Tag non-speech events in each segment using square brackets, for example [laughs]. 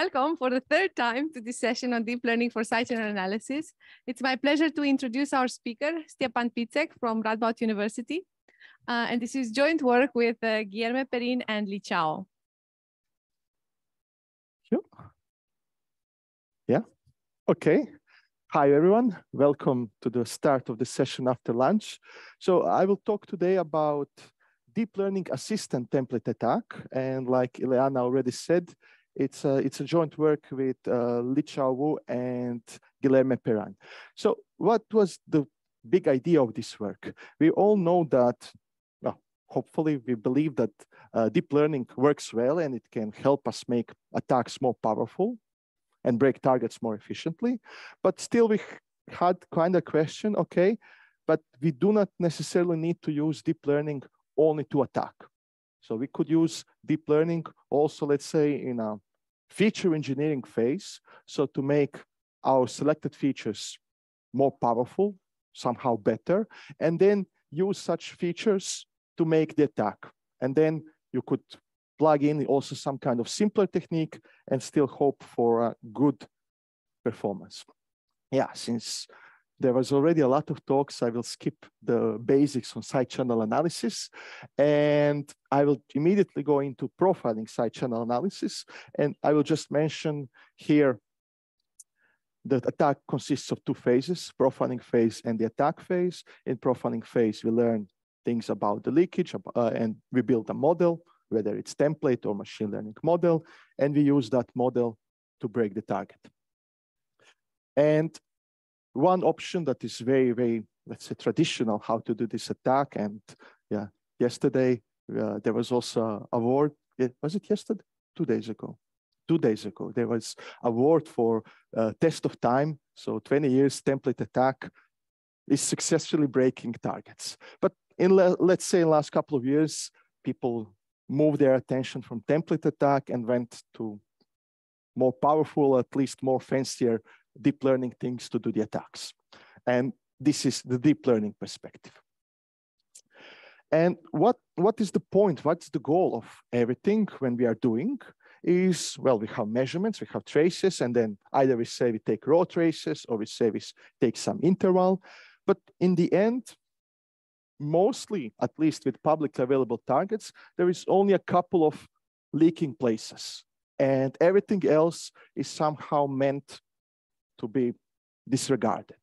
Welcome for the third time to this session on deep learning for channel analysis. It's my pleasure to introduce our speaker, Stjepan Picek from Radboud University. Uh, and this is joint work with uh, Perin and Li Chao. Sure. Yeah, okay. Hi, everyone. Welcome to the start of the session after lunch. So I will talk today about deep learning assistant template attack. And like Ileana already said, it's a, it's a joint work with uh, Li Chao Wu and Guilherme Perin. So what was the big idea of this work? We all know that, well, hopefully we believe that uh, deep learning works well and it can help us make attacks more powerful and break targets more efficiently. But still we had kind of question, okay, but we do not necessarily need to use deep learning only to attack. So we could use deep learning also, let's say, in a feature engineering phase. So to make our selected features more powerful, somehow better, and then use such features to make the attack. And then you could plug in also some kind of simpler technique and still hope for a good performance. Yeah, since there was already a lot of talks. I will skip the basics on side channel analysis and I will immediately go into profiling side channel analysis. And I will just mention here the attack consists of two phases, profiling phase and the attack phase. In profiling phase, we learn things about the leakage uh, and we build a model, whether it's template or machine learning model, and we use that model to break the target. And one option that is very, very, let's say, traditional how to do this attack. And yeah, yesterday uh, there was also a award. Was it yesterday? Two days ago. Two days ago, there was a award for uh, test of time. So 20 years template attack is successfully breaking targets. But in let's say in last couple of years, people moved their attention from template attack and went to more powerful, at least more fancier deep learning things to do the attacks. And this is the deep learning perspective. And what, what is the point? What's the goal of everything when we are doing is, well, we have measurements, we have traces, and then either we say we take raw traces or we say we take some interval. But in the end, mostly, at least with publicly available targets, there is only a couple of leaking places. And everything else is somehow meant to be disregarded.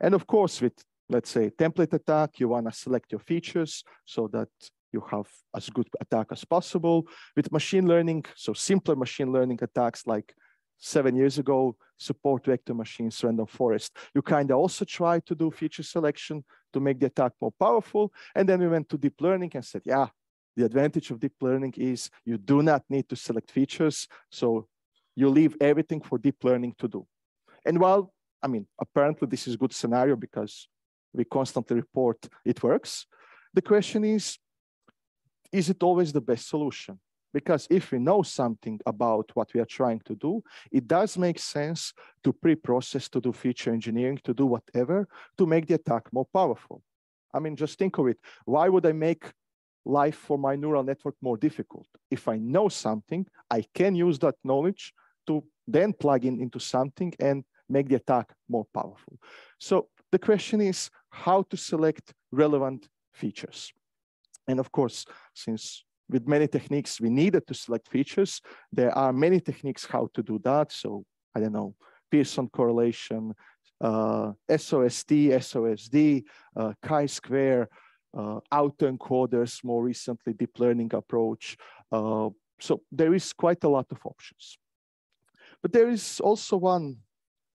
And of course, with, let's say, template attack, you want to select your features so that you have as good attack as possible. With machine learning, so simpler machine learning attacks like seven years ago, support vector machines, random forest, you kind of also try to do feature selection to make the attack more powerful. And then we went to deep learning and said, yeah, the advantage of deep learning is you do not need to select features. So you leave everything for deep learning to do. And while, I mean, apparently this is a good scenario because we constantly report it works, the question is, is it always the best solution? Because if we know something about what we are trying to do, it does make sense to pre-process, to do feature engineering, to do whatever, to make the attack more powerful. I mean, just think of it. Why would I make life for my neural network more difficult? If I know something, I can use that knowledge to then plug in into something and make the attack more powerful. So the question is how to select relevant features. And of course, since with many techniques we needed to select features, there are many techniques how to do that. So I don't know, Pearson correlation, uh, SOST, SOSD, uh, chi-square, uh, autoencoders, more recently deep learning approach. Uh, so there is quite a lot of options. But there is also one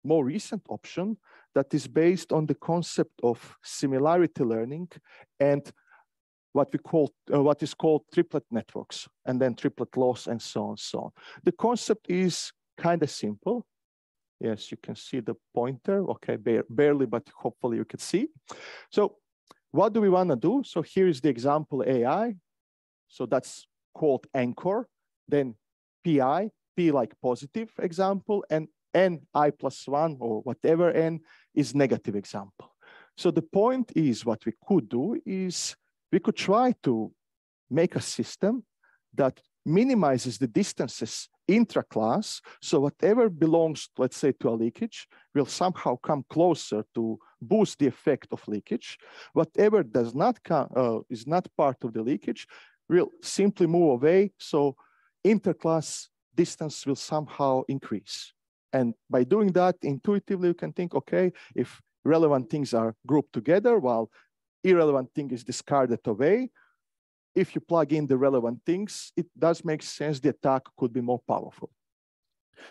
more recent option that is based on the concept of similarity learning and what we call uh, what is called triplet networks and then triplet loss and so on so on. The concept is kind of simple. Yes you can see the pointer. Okay bare, barely but hopefully you can see. So what do we want to do? So here is the example ai so that's called anchor then pi p like positive example and n i plus one or whatever n is negative example. So the point is what we could do is we could try to make a system that minimizes the distances intra-class. So whatever belongs, let's say, to a leakage will somehow come closer to boost the effect of leakage. Whatever does not come, uh, is not part of the leakage will simply move away. So interclass distance will somehow increase. And by doing that, intuitively, you can think, okay, if relevant things are grouped together while irrelevant thing is discarded away, if you plug in the relevant things, it does make sense the attack could be more powerful.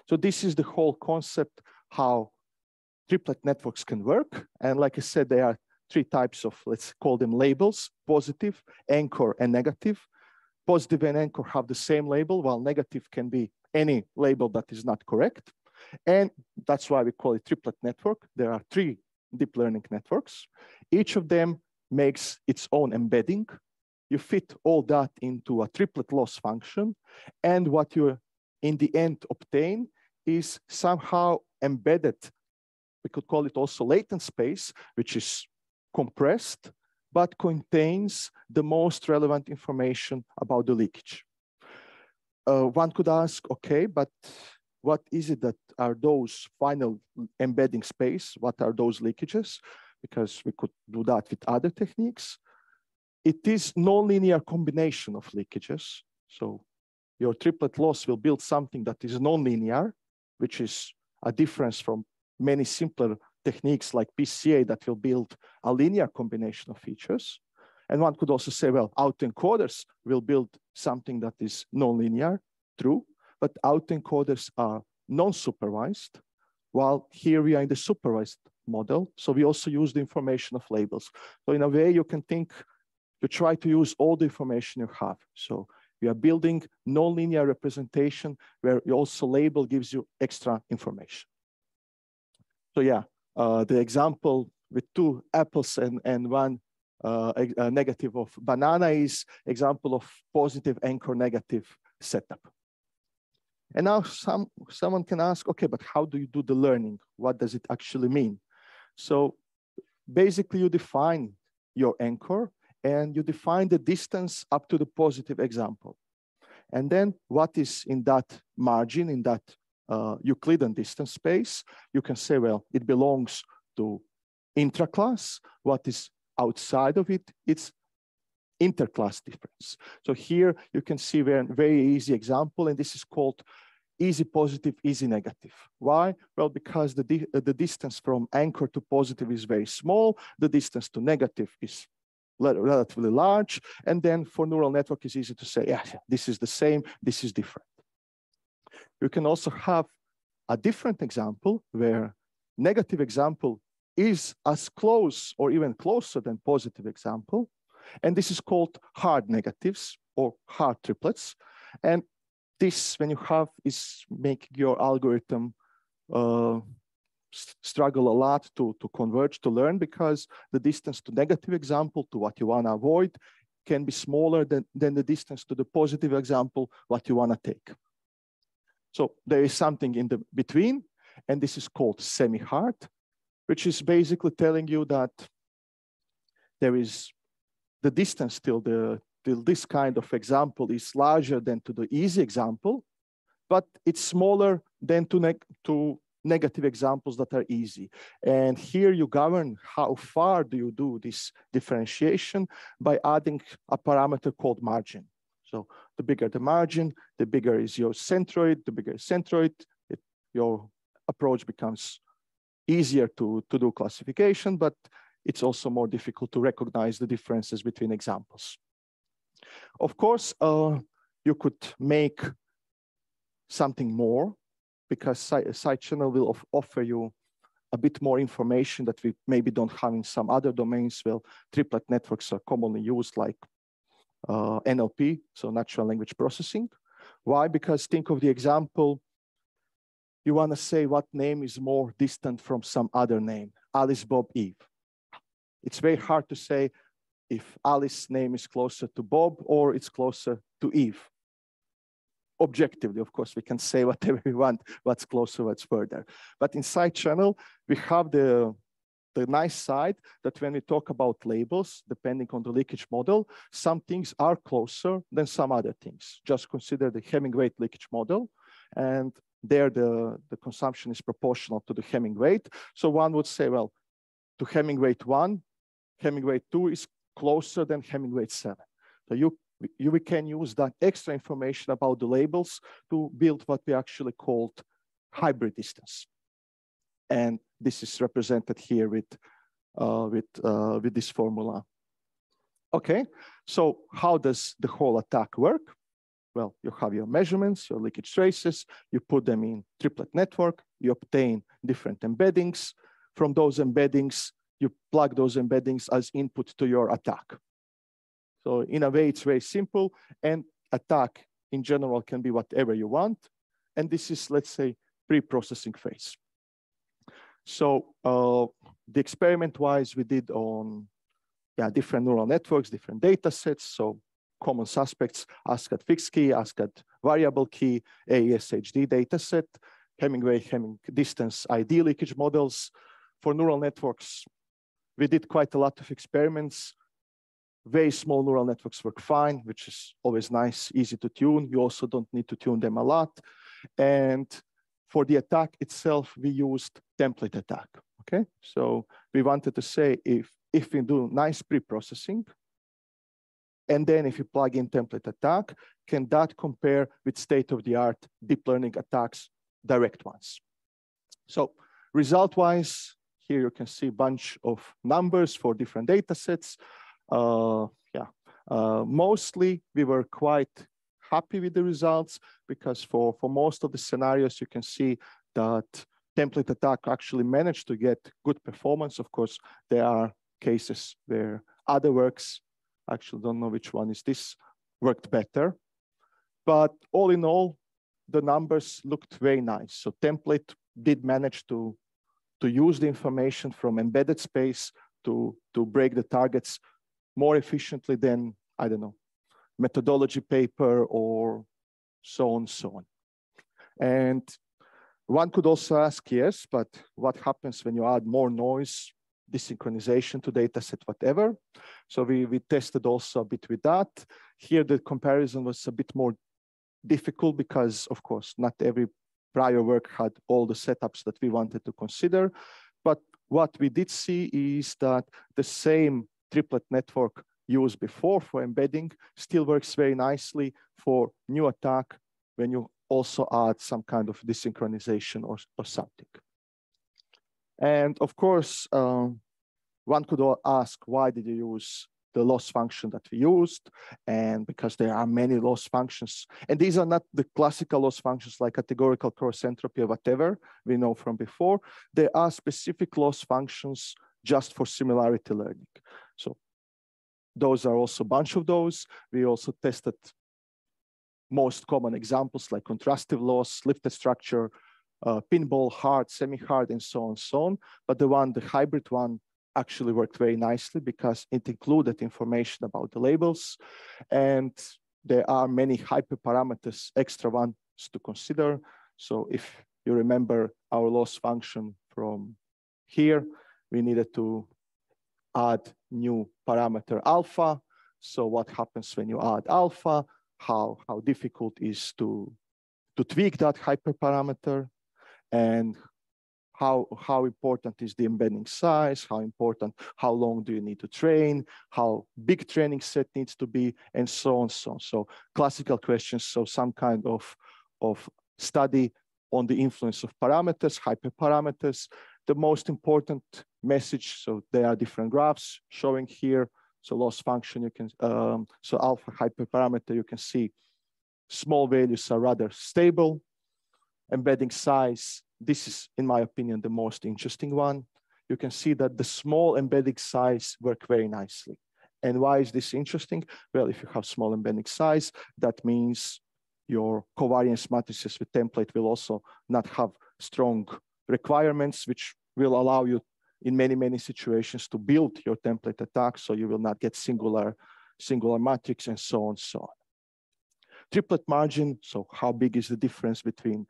So this is the whole concept how triplet networks can work. And like I said, there are three types of, let's call them labels, positive, anchor, and negative. Positive and anchor have the same label, while negative can be any label that is not correct. And that's why we call it triplet network. There are three deep learning networks. Each of them makes its own embedding you fit all that into a triplet loss function. And what you in the end obtain is somehow embedded, we could call it also latent space, which is compressed, but contains the most relevant information about the leakage. Uh, one could ask, okay, but what is it that are those final embedding space? What are those leakages? Because we could do that with other techniques it is nonlinear combination of leakages. So your triplet loss will build something that is nonlinear, which is a difference from many simpler techniques like PCA that will build a linear combination of features. And one could also say, well, autoencoders will build something that is nonlinear, true, but autoencoders are non-supervised, while here we are in the supervised model. So we also use the information of labels. So in a way, you can think you try to use all the information you have. So we are building nonlinear representation where also label gives you extra information. So yeah, uh, the example with two apples and, and one uh, a, negative of banana is example of positive anchor negative setup. And now some, someone can ask, okay, but how do you do the learning? What does it actually mean? So basically you define your anchor and you define the distance up to the positive example. And then what is in that margin, in that uh, Euclidean distance space, you can say, well, it belongs to intraclass. What is outside of it, it's interclass difference. So here you can see a very easy example, and this is called easy positive, easy negative. Why? Well, because the, di the distance from anchor to positive is very small, the distance to negative is relatively large. And then for neural network, it's easy to say, yeah, this is the same, this is different. You can also have a different example where negative example is as close or even closer than positive example. And this is called hard negatives or hard triplets. And this, when you have, is making your algorithm uh, struggle a lot to, to converge to learn because the distance to negative example to what you want to avoid can be smaller than, than the distance to the positive example, what you want to take. So there is something in the between, and this is called semi-hard, which is basically telling you that there is the distance till the till this kind of example is larger than to the easy example, but it's smaller than to, to negative examples that are easy. And here you govern how far do you do this differentiation by adding a parameter called margin. So the bigger the margin, the bigger is your centroid, the bigger centroid, it, your approach becomes easier to, to do classification, but it's also more difficult to recognize the differences between examples. Of course, uh, you could make something more because side channel will offer you a bit more information that we maybe don't have in some other domains. Well, triplet networks are commonly used like uh, NLP, so natural language processing. Why? Because think of the example, you want to say what name is more distant from some other name, Alice, Bob, Eve. It's very hard to say if Alice's name is closer to Bob or it's closer to Eve objectively, of course, we can say [laughs] whatever we want, what's closer, what's further. But in side channel, we have the the nice side that when we talk about labels, depending on the leakage model, some things are closer than some other things. Just consider the weight leakage model. And there the, the consumption is proportional to the Hamming weight. So one would say, well, to Hamming weight one, Hamming weight two is closer than Hamming weight seven. So you, you we can use that extra information about the labels to build what we actually called hybrid distance. And this is represented here with, uh, with, uh, with this formula. Okay, so how does the whole attack work? Well, you have your measurements, your leakage traces, you put them in triplet network, you obtain different embeddings. From those embeddings, you plug those embeddings as input to your attack. So in a way, it's very simple and attack in general can be whatever you want. And this is, let's say, pre-processing phase. So uh, the experiment-wise, we did on yeah, different neural networks, different data sets. So common suspects, ASCAD fixed key, ASCAD variable key, AES-HD data set, Hamming weight, Hamming distance ID leakage models. For neural networks, we did quite a lot of experiments. Very small neural networks work fine, which is always nice, easy to tune. You also don't need to tune them a lot. And for the attack itself, we used template attack, okay? So we wanted to say if, if we do nice pre-processing, and then if you plug in template attack, can that compare with state-of-the-art deep learning attacks, direct ones? So result-wise, here you can see a bunch of numbers for different data sets. Uh, yeah, uh, mostly we were quite happy with the results because for, for most of the scenarios, you can see that template attack actually managed to get good performance. Of course, there are cases where other works, actually don't know which one is this, worked better. But all in all, the numbers looked very nice. So template did manage to, to use the information from embedded space to, to break the targets more efficiently than, I don't know, methodology paper or so on, so on. And one could also ask, yes, but what happens when you add more noise, desynchronization to data set, whatever? So we, we tested also a bit with that. Here, the comparison was a bit more difficult because, of course, not every prior work had all the setups that we wanted to consider. But what we did see is that the same triplet network used before for embedding still works very nicely for new attack when you also add some kind of desynchronization or, or something. And of course, um, one could ask, why did you use the loss function that we used? And because there are many loss functions, and these are not the classical loss functions like categorical cross entropy or whatever we know from before. There are specific loss functions just for similarity learning. So those are also a bunch of those. We also tested most common examples like contrastive loss, lifted structure, uh, pinball, hard, semi-hard, and so on so on. But the one, the hybrid one, actually worked very nicely because it included information about the labels. And there are many hyperparameters, extra ones to consider. So if you remember our loss function from here, we needed to add new parameter alpha. So what happens when you add alpha? How, how difficult is to, to tweak that hyperparameter? And how, how important is the embedding size? How important, how long do you need to train? How big training set needs to be? And so on, so on. So classical questions, so some kind of, of study on the influence of parameters, hyperparameters, the most important message. So there are different graphs showing here. So loss function, you can, um, so alpha hyperparameter, you can see small values are rather stable. Embedding size, this is, in my opinion, the most interesting one. You can see that the small embedding size work very nicely. And why is this interesting? Well, if you have small embedding size, that means your covariance matrices with template will also not have strong requirements, which will allow you in many, many situations to build your template attack so you will not get singular, singular matrix and so on, so on. Triplet margin, so how big is the difference between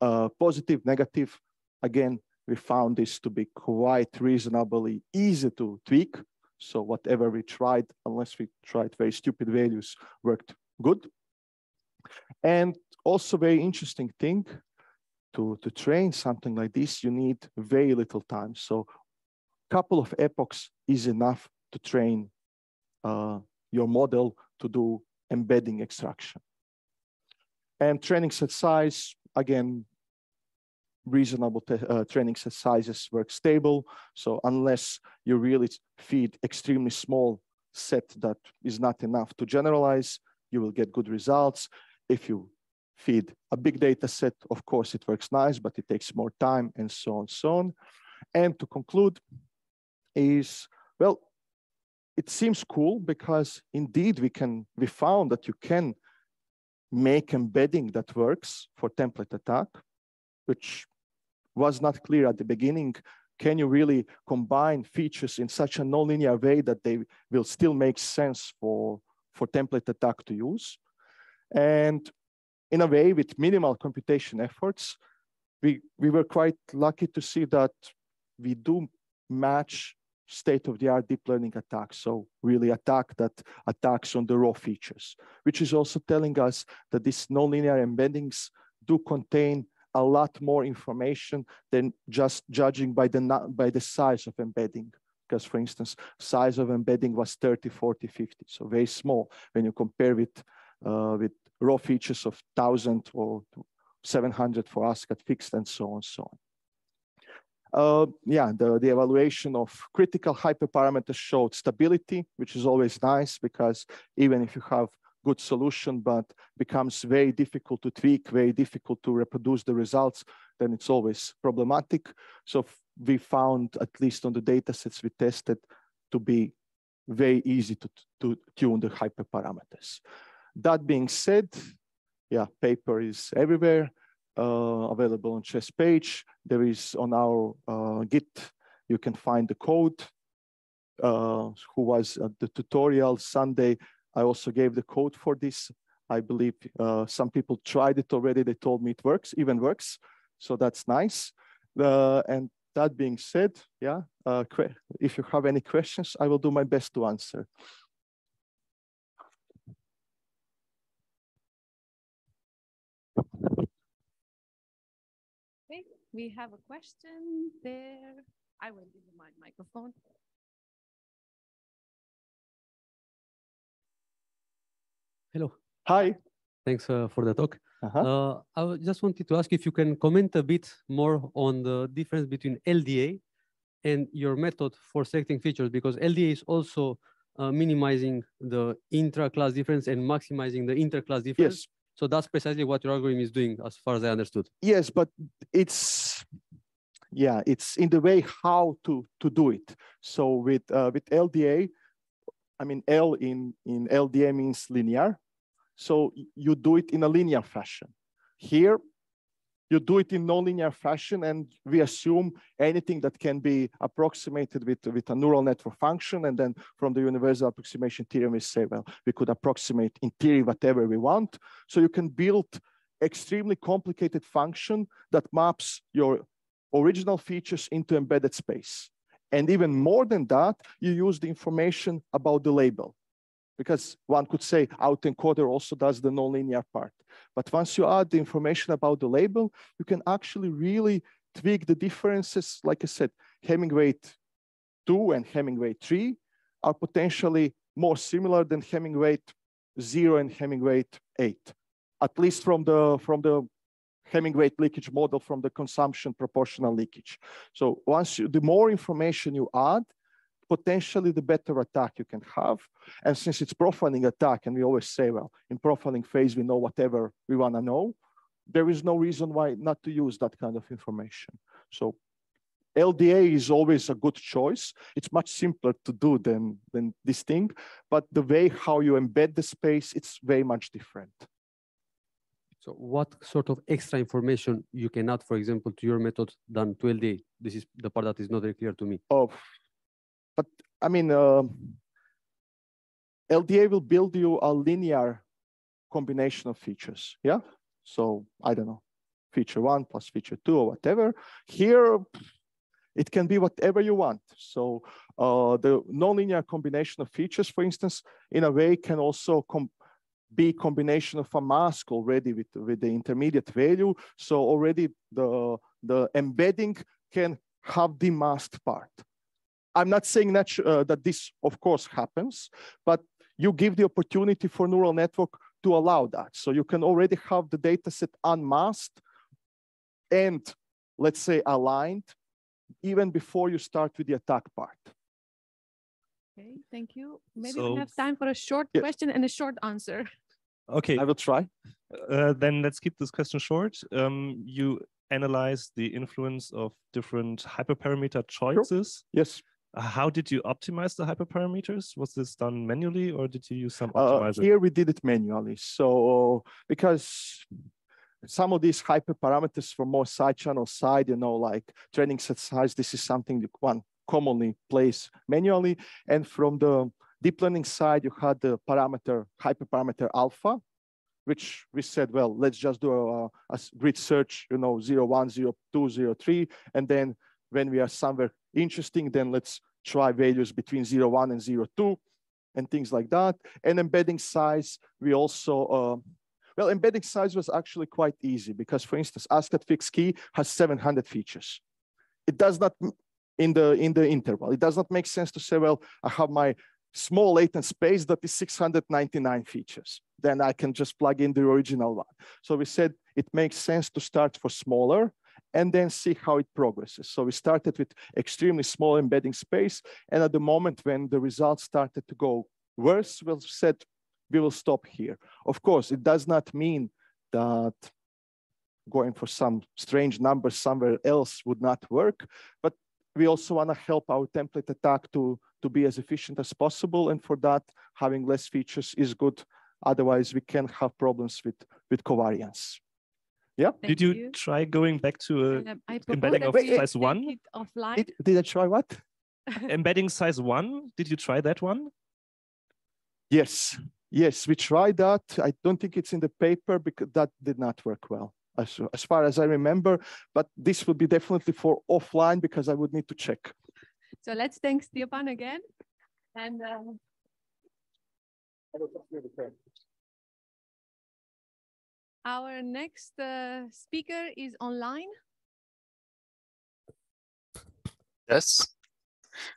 uh, positive, negative? Again, we found this to be quite reasonably easy to tweak. So whatever we tried, unless we tried very stupid values, worked good. And also very interesting thing, to, to train something like this, you need very little time. So a couple of epochs is enough to train uh, your model to do embedding extraction. And training set size, again, reasonable uh, training set sizes work stable. So unless you really feed extremely small set that is not enough to generalize, you will get good results. If you feed a big data set, of course, it works nice, but it takes more time and so on, so on. And to conclude is, well, it seems cool because indeed we can, we found that you can make embedding that works for template attack, which was not clear at the beginning. Can you really combine features in such a nonlinear way that they will still make sense for, for template attack to use? And in a way, with minimal computation efforts, we, we were quite lucky to see that we do match state-of-the-art deep learning attacks. So really attack that attacks on the raw features, which is also telling us that these nonlinear embeddings do contain a lot more information than just judging by the, by the size of embedding. Because for instance, size of embedding was 30, 40, 50, so very small when you compare with, uh, with raw features of 1,000 or 700 for us ASCAD fixed and so on, and so on. Uh, yeah, the, the evaluation of critical hyperparameters showed stability, which is always nice because even if you have good solution, but becomes very difficult to tweak, very difficult to reproduce the results, then it's always problematic. So we found, at least on the data sets we tested, to be very easy to, to tune the hyperparameters. That being said, yeah, paper is everywhere, uh, available on CHES page. There is on our uh, Git, you can find the code, uh, who was at the tutorial Sunday. I also gave the code for this. I believe uh, some people tried it already. They told me it works, even works. So that's nice. Uh, and that being said, yeah, uh, if you have any questions, I will do my best to answer. Okay, we have a question there. I will give you my microphone. Hello. Hi. Thanks uh, for the talk. Uh -huh. uh, I just wanted to ask if you can comment a bit more on the difference between LDA and your method for selecting features, because LDA is also uh, minimizing the intra-class difference and maximizing the inter-class difference. Yes. So that's precisely what your algorithm is doing, as far as I understood. Yes, but it's yeah, it's in the way how to to do it. So with uh, with LDA, I mean L in in LDA means linear, so you do it in a linear fashion. Here, you do it in nonlinear fashion and we assume anything that can be approximated with, with a neural network function and then from the universal approximation theorem we say, well, we could approximate in theory whatever we want. So you can build extremely complicated function that maps your original features into embedded space. And even more than that, you use the information about the label because one could say autoencoder also does the nonlinear part. But once you add the information about the label, you can actually really tweak the differences. Like I said, Hamming weight 2 and Hamming weight 3 are potentially more similar than Hamming weight 0 and Hamming weight 8, at least from the, from the Hamming weight leakage model from the consumption proportional leakage. So once you, the more information you add, potentially the better attack you can have. And since it's profiling attack, and we always say, well, in profiling phase, we know whatever we want to know, there is no reason why not to use that kind of information. So LDA is always a good choice. It's much simpler to do than, than this thing, but the way how you embed the space, it's very much different. So what sort of extra information you can add, for example, to your method than to LDA? This is the part that is not very clear to me. Oh, but I mean, uh, LDA will build you a linear combination of features. Yeah. So I don't know, feature one plus feature two or whatever. Here, It can be whatever you want. So uh, the nonlinear combination of features, for instance, in a way can also com be combination of a mask already with, with the intermediate value. So already the, the embedding can have the masked part. I'm not saying that, uh, that this, of course, happens, but you give the opportunity for neural network to allow that. So you can already have the data set unmasked and, let's say, aligned even before you start with the attack part. Okay, thank you. Maybe so, we have time for a short yeah. question and a short answer. Okay. I will try. Uh, then let's keep this question short. Um, you analyze the influence of different hyperparameter choices. Sure. Yes. Uh, how did you optimize the hyperparameters? Was this done manually or did you use some optimizer? Uh, here we did it manually. So because some of these hyperparameters for more side channel side, you know, like training set size, this is something that one commonly plays manually. And from the deep learning side, you had the parameter, hyperparameter alpha, which we said, well, let's just do a, a grid search, you know, 0, 1, 0, 2, 0, 3. And then when we are somewhere interesting, then let's try values between 0, 1 and 0, 2 and things like that. And embedding size, we also, uh, well, embedding size was actually quite easy because for instance, ASCAD fixed key has 700 features. It does not, in the, in the interval, it does not make sense to say, well, I have my small latent space that is 699 features. Then I can just plug in the original one. So we said it makes sense to start for smaller and then see how it progresses. So we started with extremely small embedding space. And at the moment when the results started to go worse, we said we will stop here. Of course, it does not mean that going for some strange numbers somewhere else would not work, but we also want to help our template attack to to be as efficient as possible. And for that, having less features is good. Otherwise, we can have problems with, with covariance. Yeah. Thank did you, you, try going back to a uh, embedding of size one? Did, did I try what? [laughs] embedding size one. Did you try that one? Yes. Yes, we tried that. I don't think it's in the paper because that did not work well, as, as far as I remember. But this would be definitely for offline because I would need to check. So let's thank Stjepan again. And um, our next uh, speaker is online. Yes,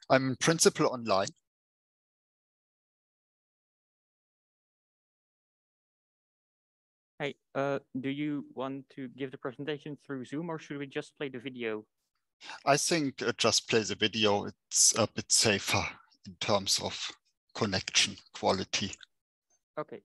I'm in principle online. Hey, uh, do you want to give the presentation through Zoom or should we just play the video? I think uh, just play the video. It's a bit safer in terms of connection quality. Okay.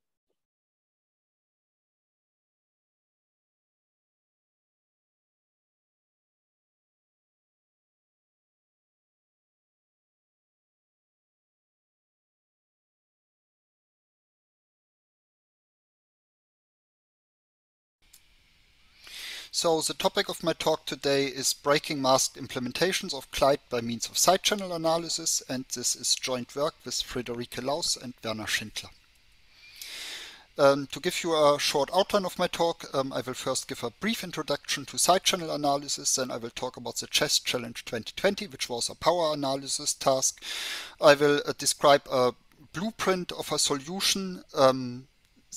So the topic of my talk today is breaking masked implementations of Clyde by means of side channel analysis and this is joint work with Friederike Laus and Werner Schindler. Um, to give you a short outline of my talk, um, I will first give a brief introduction to side channel analysis, then I will talk about the CHES Challenge 2020, which was a power analysis task. I will uh, describe a blueprint of a solution um,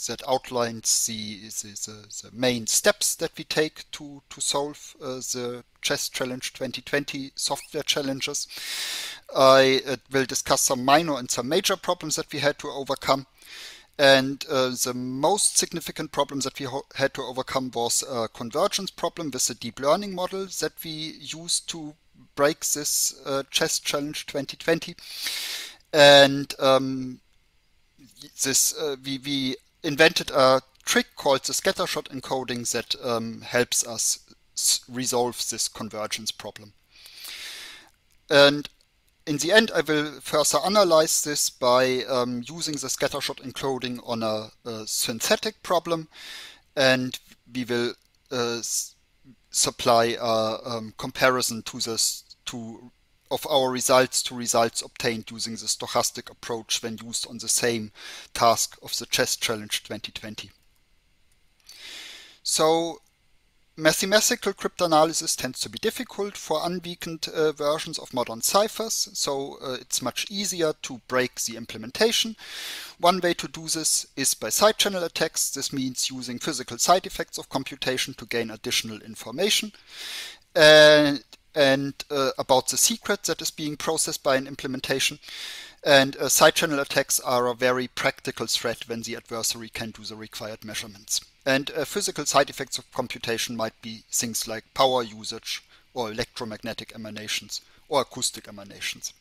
that outlines the, the, the, main steps that we take to, to solve uh, the CHES Challenge 2020 software challenges. I uh, will discuss some minor and some major problems that we had to overcome. And uh, the most significant problem that we had to overcome was a convergence problem with the deep learning model that we used to break this uh, CHES Challenge 2020. And um, this uh, we, we invented a trick called the scattershot encoding that um, helps us resolve this convergence problem. And in the end, I will further analyze this by um, using the scattershot encoding on a, a, synthetic problem, and we will uh, supply a um, comparison to this to of our results to results obtained using the stochastic approach when used on the same task of the CHES Challenge 2020. So mathematical cryptanalysis tends to be difficult for unweakened uh, versions of modern ciphers, so uh, it's much easier to break the implementation. One way to do this is by side channel attacks. This means using physical side effects of computation to gain additional information. And, and uh, about the secret that is being processed by an implementation. And uh, side channel attacks are a very practical threat when the adversary can do the required measurements. And uh, physical side effects of computation might be things like power usage or electromagnetic emanations or acoustic emanations.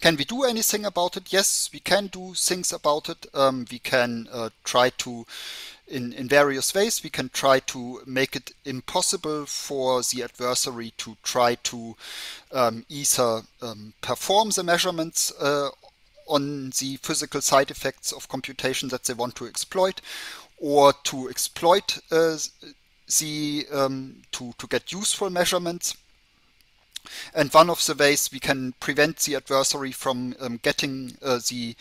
Can we do anything about it? Yes, we can do things about it. Um, we can uh, try to, in, in various ways, we can try to make it impossible for the adversary to try to um, either um, perform the measurements uh, on the physical side effects of computation that they want to exploit or to exploit uh, the um, to, to get useful measurements. And one of the ways we can prevent the adversary from um, getting uh, the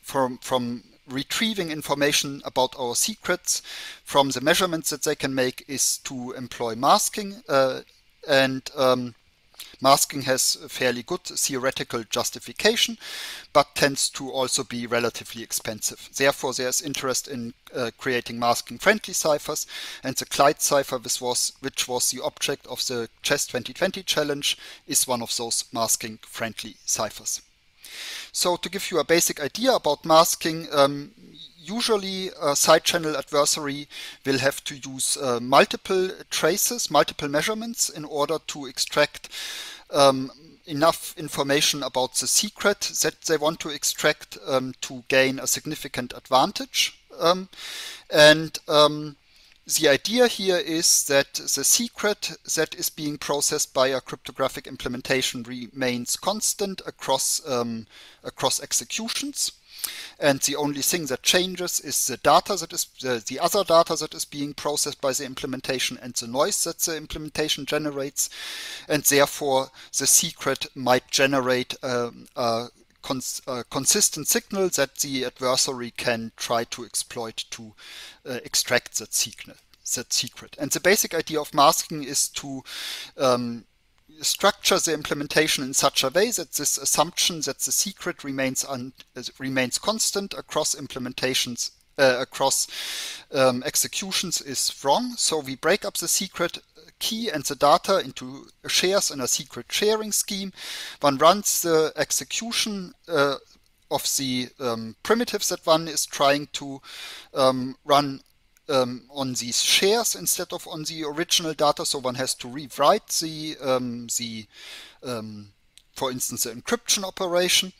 from from retrieving information about our secrets from the measurements that they can make is to employ masking uh, and um, Masking has fairly good theoretical justification, but tends to also be relatively expensive. Therefore, there's interest in uh, creating masking-friendly ciphers, and the Clyde cipher, was, which was the object of the CHES 2020 challenge, is one of those masking-friendly ciphers. So to give you a basic idea about masking, um, usually a side channel adversary will have to use uh, multiple traces, multiple measurements in order to extract um, enough information about the secret that they want to extract um, to gain a significant advantage. Um, and um, the idea here is that the secret that is being processed by a cryptographic implementation remains constant across, um, across executions. And the only thing that changes is the data that is the, the other data that is being processed by the implementation and the noise that the implementation generates. And therefore, the secret might generate um, a, cons a, consistent signal that the adversary can try to exploit to uh, extract that signal that secret. And the basic idea of masking is to um, structure the implementation in such a way that this assumption that the secret remains uh, remains constant across implementations uh, across um, executions is wrong. So we break up the secret key and the data into shares in a secret sharing scheme. One runs the execution uh, of the um, primitives that one is trying to um, run um, on these shares instead of on the original data. So one has to rewrite the, um, the um, for instance, the encryption operation.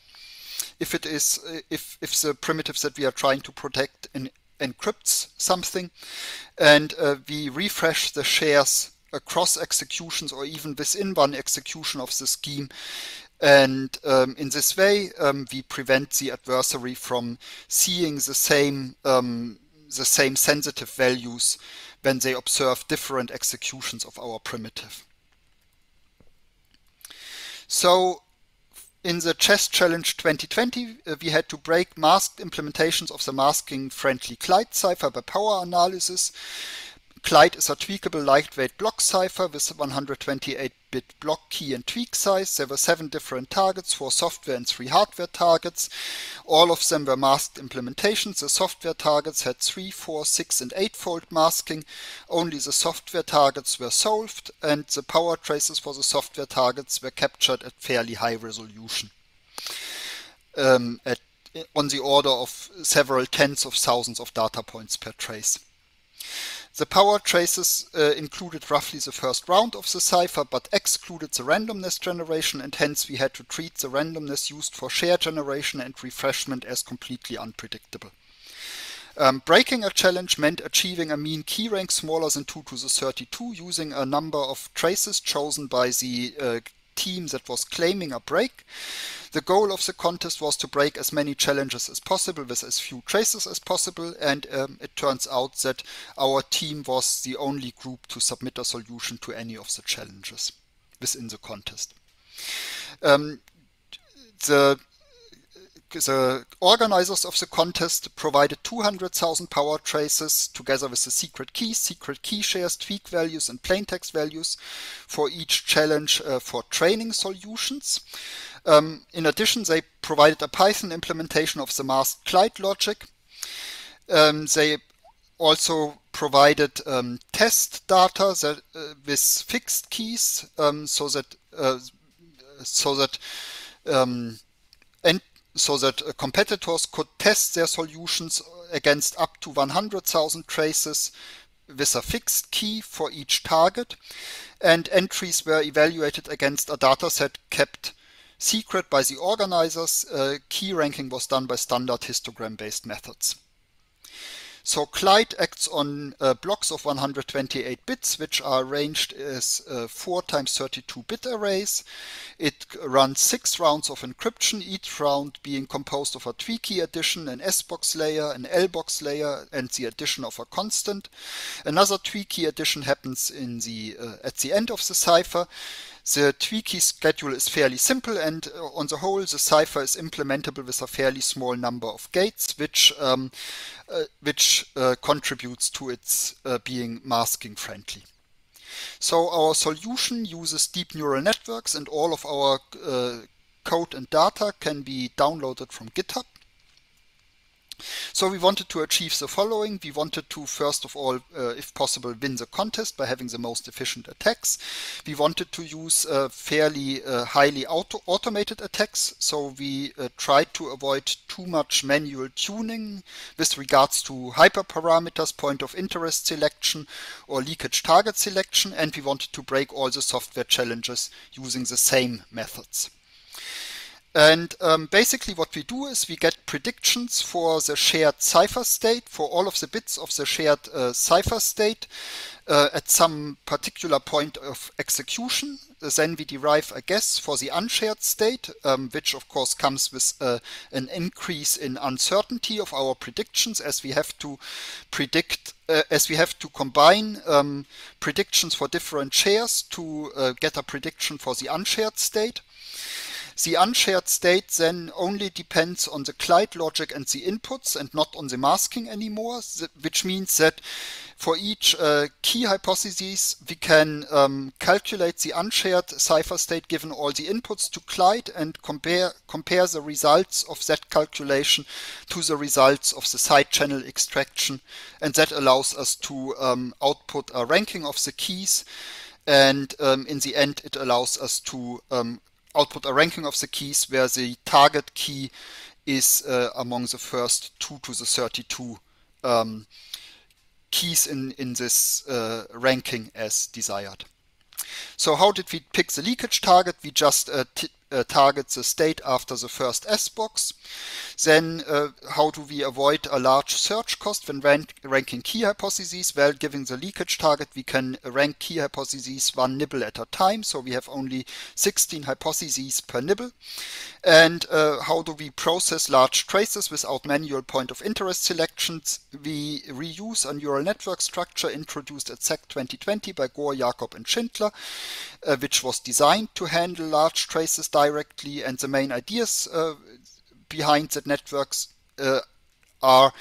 If it is, if, if the primitives that we are trying to protect in, encrypts something, and uh, we refresh the shares across executions or even within one execution of the scheme. And um, in this way, um, we prevent the adversary from seeing the same um, the same sensitive values when they observe different executions of our primitive. So in the CHES Challenge 2020, uh, we had to break masked implementations of the masking-friendly Clyde cipher by power analysis. Clyde is a tweakable lightweight block cipher with 128-bit block key and tweak size. There were seven different targets, four software and three hardware targets. All of them were masked implementations. The software targets had three, four, six, and eight-fold masking. Only the software targets were solved, and the power traces for the software targets were captured at fairly high resolution. Um, at, on the order of several tens of thousands of data points per trace. The power traces uh, included roughly the first round of the cipher, but excluded the randomness generation, and hence we had to treat the randomness used for share generation and refreshment as completely unpredictable. Um, breaking a challenge meant achieving a mean key rank smaller than 2 to the 32 using a number of traces chosen by the uh, team that was claiming a break. The goal of the contest was to break as many challenges as possible with as few traces as possible, and um, it turns out that our team was the only group to submit a solution to any of the challenges within the contest. Um, the the organizers of the contest provided 200,000 power traces together with the secret keys, secret key shares, tweak values, and plaintext values for each challenge uh, for training solutions. Um, in addition, they provided a Python implementation of the masked Clyde logic. Um, they also provided um, test data that, uh, with fixed keys um, so that uh, so that um, so that uh, competitors could test their solutions against up to 100,000 traces with a fixed key for each target and entries were evaluated against a dataset kept secret by the organizers. Uh, key ranking was done by standard histogram based methods. So Clyde acts on uh, blocks of 128 bits, which are arranged as uh, 4 times 32 bit arrays. It runs six rounds of encryption, each round being composed of a tweakey addition, an S-box layer, an L-box layer, and the addition of a constant. Another tweakey addition happens in the uh, at the end of the cipher. The tweakey schedule is fairly simple and uh, on the whole the cipher is implementable with a fairly small number of gates which um, uh, which uh, contributes to its uh, being masking friendly. So our solution uses deep neural networks and all of our uh, code and data can be downloaded from GitHub. So we wanted to achieve the following. We wanted to, first of all, uh, if possible, win the contest by having the most efficient attacks. We wanted to use uh, fairly uh, highly auto automated attacks. So we uh, tried to avoid too much manual tuning with regards to hyperparameters, point of interest selection, or leakage target selection. And we wanted to break all the software challenges using the same methods. And um, basically what we do is we get predictions for the shared cipher state, for all of the bits of the shared uh, cipher state uh, at some particular point of execution. Then we derive a guess for the unshared state, um, which of course comes with uh, an increase in uncertainty of our predictions as we have to predict, uh, as we have to combine um, predictions for different shares to uh, get a prediction for the unshared state. The unshared state then only depends on the Clyde logic and the inputs and not on the masking anymore, which means that for each uh, key hypothesis, we can um, calculate the unshared cipher state given all the inputs to Clyde and compare, compare the results of that calculation to the results of the side channel extraction. And that allows us to um, output a ranking of the keys. And um, in the end, it allows us to um, output a ranking of the keys where the target key is uh, among the first 2 to the 32 um, keys in, in this uh, ranking as desired. So how did we pick the leakage target? We just uh, uh, target the state after the first S box. Then uh, how do we avoid a large search cost when rank ranking key hypotheses? Well, given the leakage target, we can rank key hypotheses one nibble at a time. So we have only 16 hypotheses per nibble. And uh, how do we process large traces without manual point of interest selections? We reuse a neural network structure introduced at SAC 2020 by Gohr, Jacob, and Schindler, uh, which was designed to handle large traces directly. And the main ideas uh, behind that networks uh, are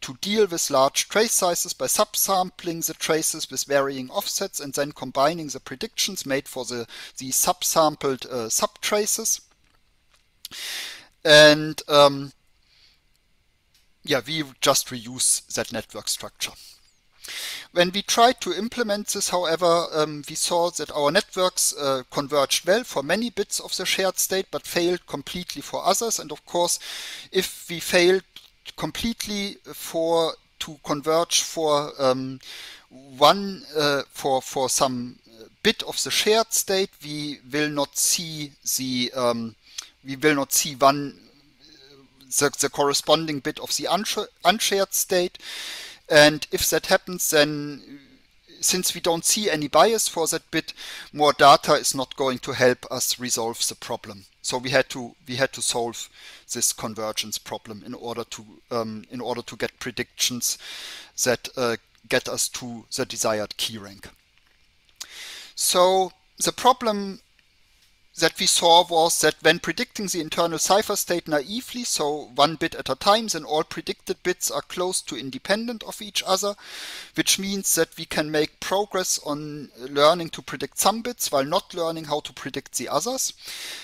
to deal with large trace sizes by subsampling the traces with varying offsets and then combining the predictions made for the, the subsampled uh, subtraces. And um, yeah, we just reuse that network structure. When we tried to implement this, however, um, we saw that our networks uh, converged well for many bits of the shared state, but failed completely for others. And of course, if we failed completely for to converge for um, one uh, for for some bit of the shared state, we will not see the um, we will not see one the, the corresponding bit of the unshared state. And if that happens, then since we don't see any bias for that bit, more data is not going to help us resolve the problem. So we had to we had to solve this convergence problem in order to um, in order to get predictions that uh, get us to the desired key rank. So the problem that we saw was that when predicting the internal cipher state naively, so one bit at a time, then all predicted bits are close to independent of each other, which means that we can make progress on learning to predict some bits while not learning how to predict the others.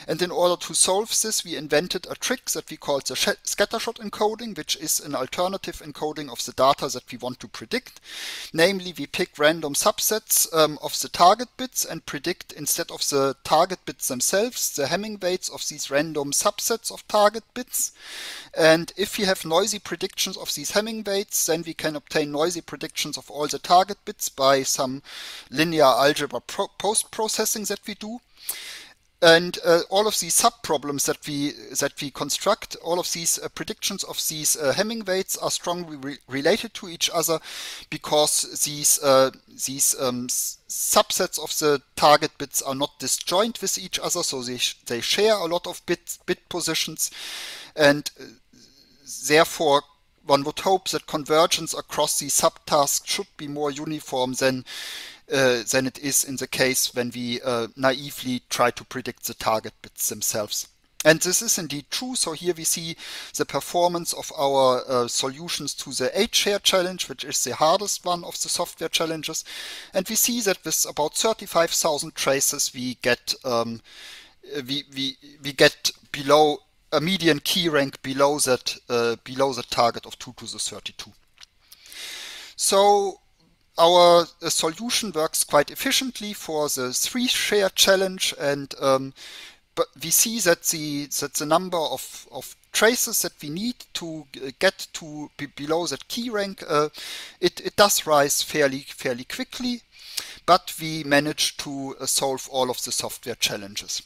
And in order to solve this, we invented a trick that we called the scattershot encoding, which is an alternative encoding of the data that we want to predict. Namely, we pick random subsets um, of the target bits and predict instead of the target bits themselves themselves the Hamming weights of these random subsets of target bits. And if we have noisy predictions of these Hamming weights, then we can obtain noisy predictions of all the target bits by some linear algebra post-processing that we do. And uh, all of these subproblems that we that we construct, all of these uh, predictions of these uh, Hamming weights are strongly re related to each other because these uh, these um, subsets of the target bits are not disjoint with each other, so they sh they share a lot of bit bit positions, and uh, therefore one would hope that convergence across these subtasks should be more uniform than than it is in the case when we uh, naively try to predict the target bits themselves. And this is indeed true. So here we see the performance of our uh, solutions to the 8-share challenge, which is the hardest one of the software challenges. And we see that with about 35,000 traces, we get um, we, we, we get below a median key rank below that uh, below the target of 2 to the 32. So our uh, solution works quite efficiently for the three share challenge and um, but we see that the that the number of, of traces that we need to get to be below that key rank uh, it, it does rise fairly fairly quickly but we manage to uh, solve all of the software challenges.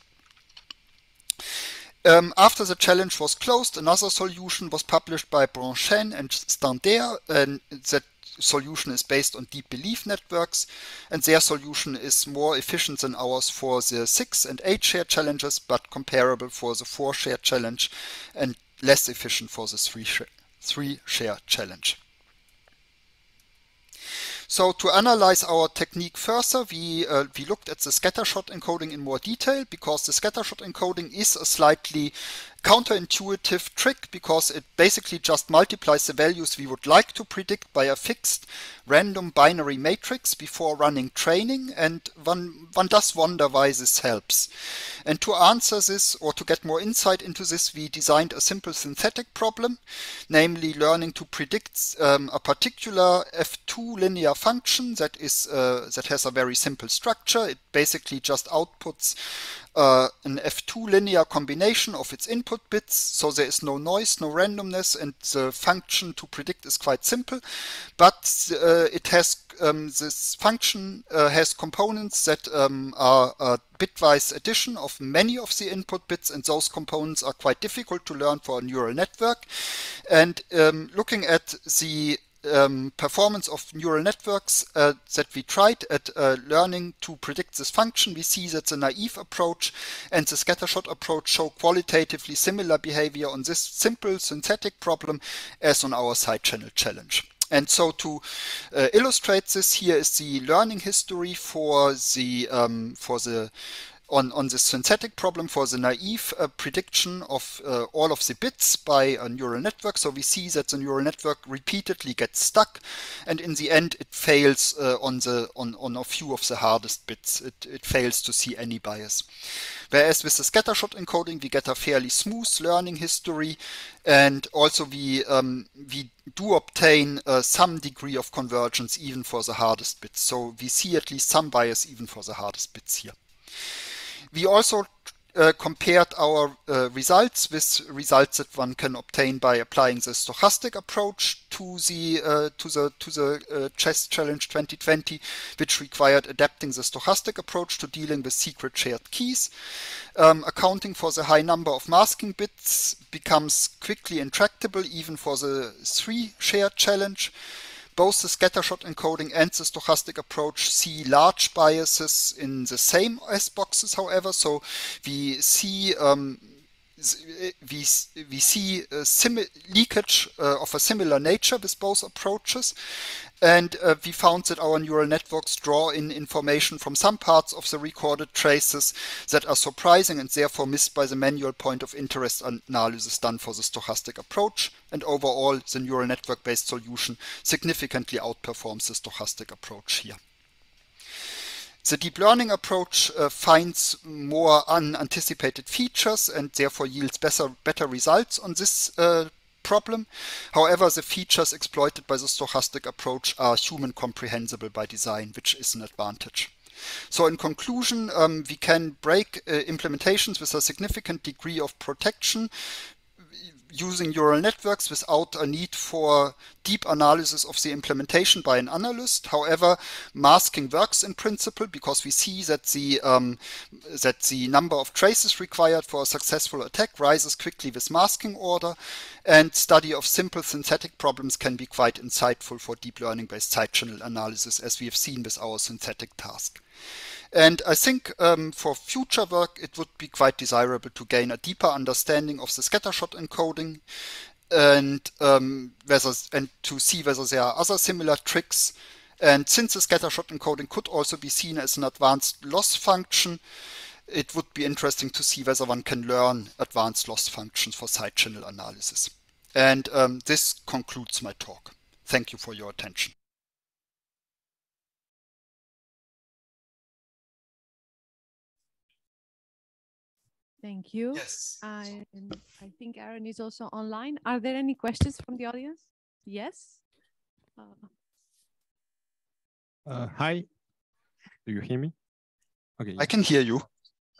Um, after the challenge was closed, another solution was published by Bronchain and Standaert, and that solution is based on deep belief networks, and their solution is more efficient than ours for the 6 and 8 share challenges, but comparable for the 4 share challenge and less efficient for the 3 share, three share challenge. So to analyze our technique further, we, uh, we looked at the scattershot encoding in more detail because the scattershot encoding is a slightly counterintuitive trick because it basically just multiplies the values we would like to predict by a fixed random binary matrix before running training and one, one does wonder why this helps. And to answer this or to get more insight into this we designed a simple synthetic problem, namely learning to predict um, a particular F2 linear function that is uh, that has a very simple structure. It basically just outputs uh, an F2 linear combination of its input bits, so there is no noise, no randomness, and the function to predict is quite simple. But uh, it has um, this function uh, has components that um, are bitwise addition of many of the input bits, and those components are quite difficult to learn for a neural network. And um, looking at the um, performance of neural networks uh, that we tried at uh, learning to predict this function, we see that the naive approach and the scattershot approach show qualitatively similar behavior on this simple synthetic problem as on our side channel challenge. And so to uh, illustrate this, here is the learning history for the um, for the on, on the synthetic problem for the naive uh, prediction of uh, all of the bits by a neural network. So we see that the neural network repeatedly gets stuck and in the end it fails uh, on, the, on, on a few of the hardest bits. It, it fails to see any bias. Whereas with the scattershot encoding we get a fairly smooth learning history and also we, um, we do obtain uh, some degree of convergence even for the hardest bits. So we see at least some bias even for the hardest bits here. We also uh, compared our uh, results with results that one can obtain by applying the stochastic approach to the uh, to the to the uh, CHES challenge 2020 which required adapting the stochastic approach to dealing with secret shared keys. Um, accounting for the high number of masking bits becomes quickly intractable even for the three shared challenge both the scattershot encoding and the stochastic approach see large biases in the same S boxes, however. So we see um, we, we see leakage uh, of a similar nature with both approaches. And uh, we found that our neural networks draw in information from some parts of the recorded traces that are surprising and therefore missed by the manual point of interest analysis done for the stochastic approach. And overall, the neural network-based solution significantly outperforms the stochastic approach here. The deep learning approach uh, finds more unanticipated features and therefore yields better, better results on this uh, problem. However, the features exploited by the stochastic approach are human comprehensible by design, which is an advantage. So in conclusion, um, we can break uh, implementations with a significant degree of protection using neural networks without a need for deep analysis of the implementation by an analyst. However, masking works in principle because we see that the um, that the number of traces required for a successful attack rises quickly with masking order, and study of simple synthetic problems can be quite insightful for deep learning-based side channel analysis, as we have seen with our synthetic task. And I think um, for future work, it would be quite desirable to gain a deeper understanding of the scattershot encoding and um, whether and to see whether there are other similar tricks. And since the scattershot encoding could also be seen as an advanced loss function, it would be interesting to see whether one can learn advanced loss functions for side channel analysis. And um, this concludes my talk. Thank you for your attention. Thank you. Yes. I, I think Aron is also online. Are there any questions from the audience? Yes. Uh, uh, hi. Do you hear me? Okay. I can hear you.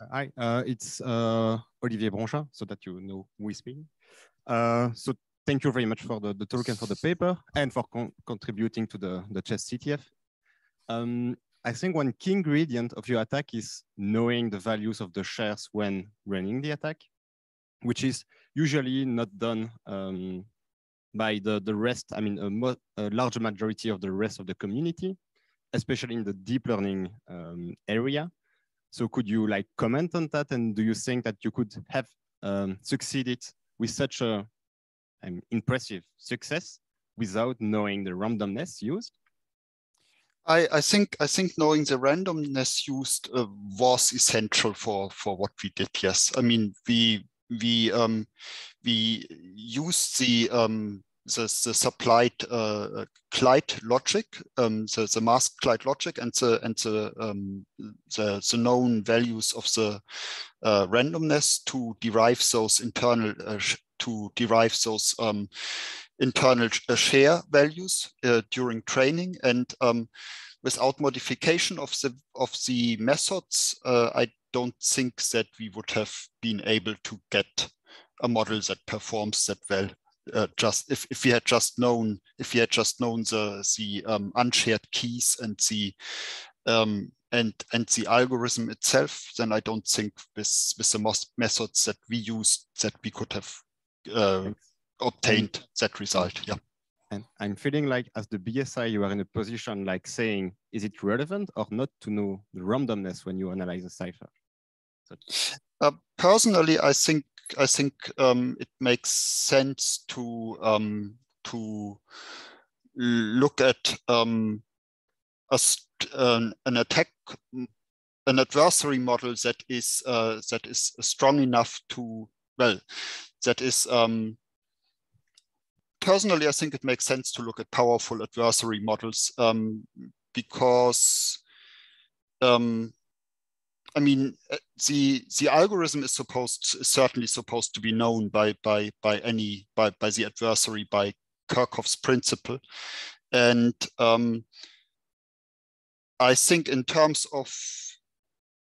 Uh, hi. Uh, it's uh, Olivier Bronchain, so that you know who is speaking. Uh, so thank you very much for the, the talk and for the paper and for con contributing to the, the CHES CTF. Um, I think one key ingredient of your attack is knowing the values of the shares when running the attack, which is usually not done um, by the, the rest, I mean, a, a, large majority of the rest of the community, especially in the deep learning um, area. So could you like comment on that? And do you think that you could have um, succeeded with such a um, impressive success without knowing the randomness used? I, I, think I think knowing the randomness used uh, was essential for for what we did. Yes, I mean we we um, we used the um, the, the supplied uh, Clyde logic, um, the, the mask Clyde logic, and the and the um, the, the known values of the uh, randomness to derive those internal uh, to derive those um, internal uh, share values uh, during training. And um, without modification of the of the methods uh, I don't think that we would have been able to get a model that performs that well. Uh, just if, if we had just known if we had just known the the um, unshared keys and the um, and and the algorithm itself, then I don't think with with the most methods that we used that we could have uh, obtained that result. Yeah. And I'm feeling like as the BSI, you are in a position like saying, is it relevant or not to know the randomness when you analyze a cipher? So uh, personally, I think I think um, it makes sense to um, to look at um, a, an, an attack an adversary model that is uh, that is strong enough to well that is um, personally, I think it makes sense to look at powerful adversary models um, because, um, I mean, uh, the the algorithm is supposed is certainly supposed to be known by by by any by by the adversary by Kerckhoffs's principle, and um, I think in terms of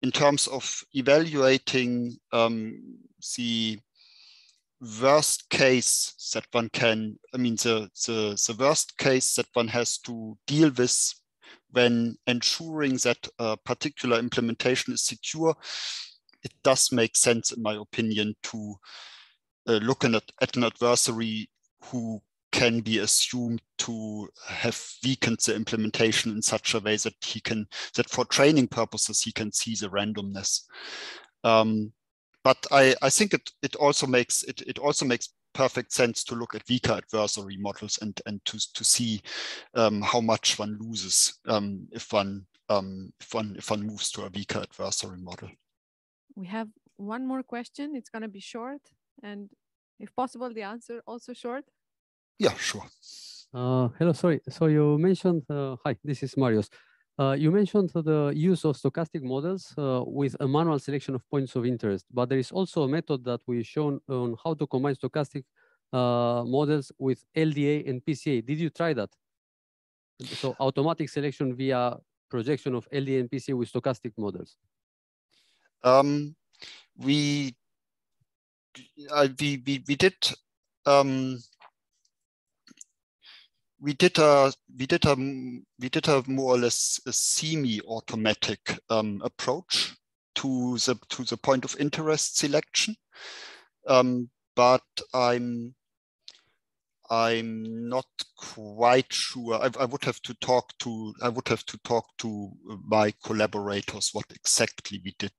in terms of evaluating um, the worst case that one can, I mean, the, the, the worst case that one has to deal with when ensuring that a particular implementation is secure, it does make sense, in my opinion, to uh, look at, at an adversary who can be assumed to have weakened the implementation in such a way that he can, that for training purposes, he can see the randomness. Um, but I, I think it, it also makes it, it also makes perfect sense to look at weaker adversary models and, and to, to see um, how much one loses um, if one um, if one if one moves to a weaker adversary model. We have one more question. It's going to be short, and if possible, the answer also short. Yeah, sure. Uh, hello, sorry. So you mentioned, uh, hi, this is Marius. Uh, you mentioned the use of stochastic models uh, with a manual selection of points of interest, but there is also a method that we've shown on how to combine stochastic uh, models with LDA and PCA. Did you try that? So automatic selection via projection of LDA and PCA with stochastic models. Um, we, we, we, we did um, we did a we did a we did a more or less a semi-automatic um, approach to the to the point of interest selection, um, but I'm I'm not quite sure. I, I, would have to talk to I would have to talk to my collaborators what exactly we did,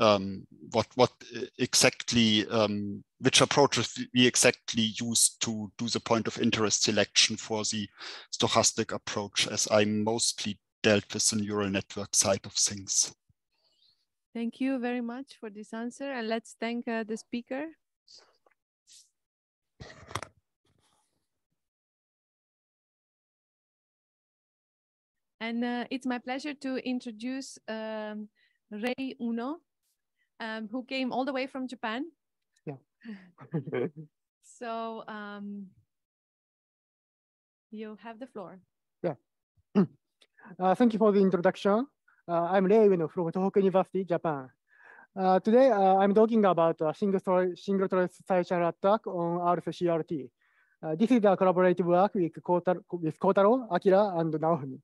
um, what what exactly um, which approaches we exactly used to do the point of interest selection for the stochastic approach, as I mostly dealt with the neural network side of things. Thank you very much for this answer, and let's thank uh, the speaker. And uh, it's my pleasure to introduce um, Rei Ueno, um, who came all the way from Japan. Yeah. [laughs] so um, you have the floor. Yeah. [clears throat] uh, thank you for the introduction. Uh, I'm Rei Ueno from Tohoku University, Japan. Uh, today, uh, I'm talking about a single, story, single side attack on RSA-CRT. Uh, this is a collaborative work with Kotaro, with Kotaro Akira, and Naofumi.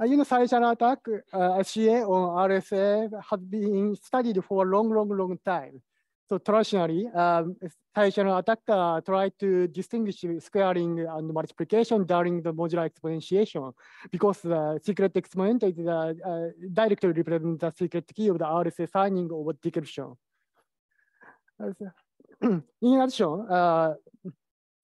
Uh, channel attack, uh, SCA on RSA has been studied for a long, long, long time. So traditionally, um, channel attack uh, try to distinguish squaring and multiplication during the modular exponentiation because the secret exponent is uh, uh, directly represents the secret key of the RSA signing or decryption. [clears throat] In addition,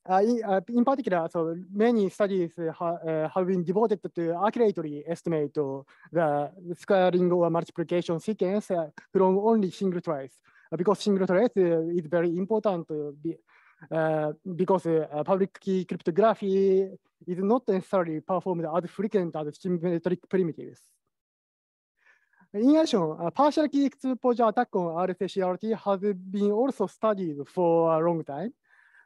in, particular, so many studies ha, uh, have been devoted to accurately estimate the squaring or multiplication sequence from only single trace, because single trace is very important be, because public key cryptography is not necessarily performed as frequent as symmetric primitives. In addition, partial key exposure attack on RSA-CRT has been also studied for a long time.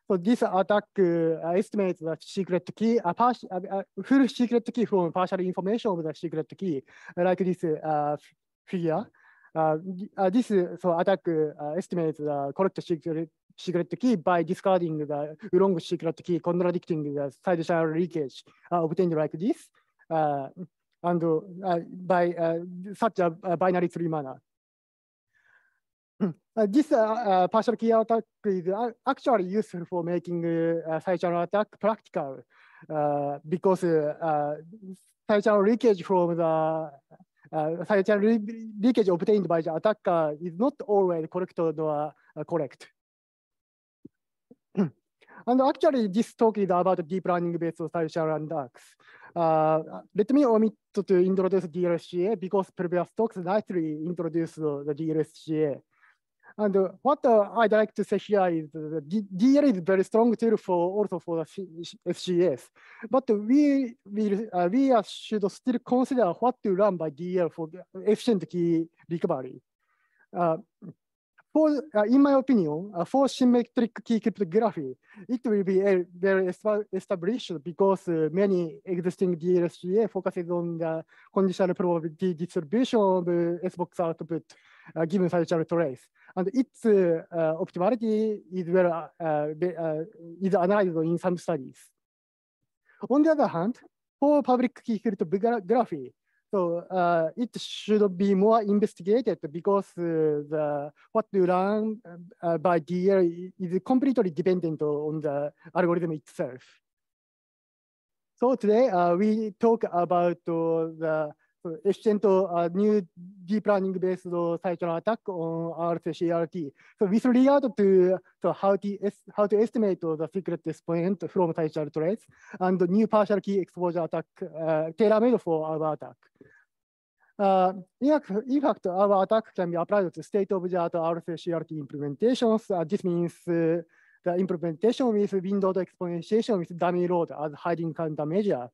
So this attack uh, estimates the secret key, a uh, uh, full secret key from partial information of the secret key, like this uh, figure. Uh, this so attack estimates the correct secret, secret key by discarding the wrong secret key, contradicting the side channel leakage obtained like this, and by such a binary tree manner. This partial key attack is actually useful for making side channel attack practical because side channel leakage from the uh, side channel leakage obtained by the attacker is not always correct or correct. [coughs] and actually, this talk is about deep learning based side channel attacks. Uh, let me omit to introduce DLSCA because previous talks nicely introduced the DLSCA. And uh, what uh, I'd like to say here is the DL is very strong tool for also for the FCS. But we will uh, we should still consider what to run by DL for efficient key recovery. Uh, for, uh, in my opinion, uh, for symmetric key cryptography, it will be uh, very established because uh, many existing DLSCA focuses on the conditional probability distribution of SBOX output uh, given channel trace and its uh, optimality is well uh, is analyzed in some studies. On the other hand, for public key cryptography, so uh, it should be more investigated because uh, the what you learn uh, by DL is completely dependent on the algorithm itself. So today we talk about the so efficient uh, new deep learning based channel attack on RSA-CRT. So with regard to so how to how to estimate the secret exponent from channel trace and new partial key exposure attack uh, tailor-made for our attack. Uh, in, fact, in fact, our attack can be applied to state-of-the-art RSA-CRT implementations. Uh, this means uh, the implementation with window exponentiation with dummy load as hiding countermeasure.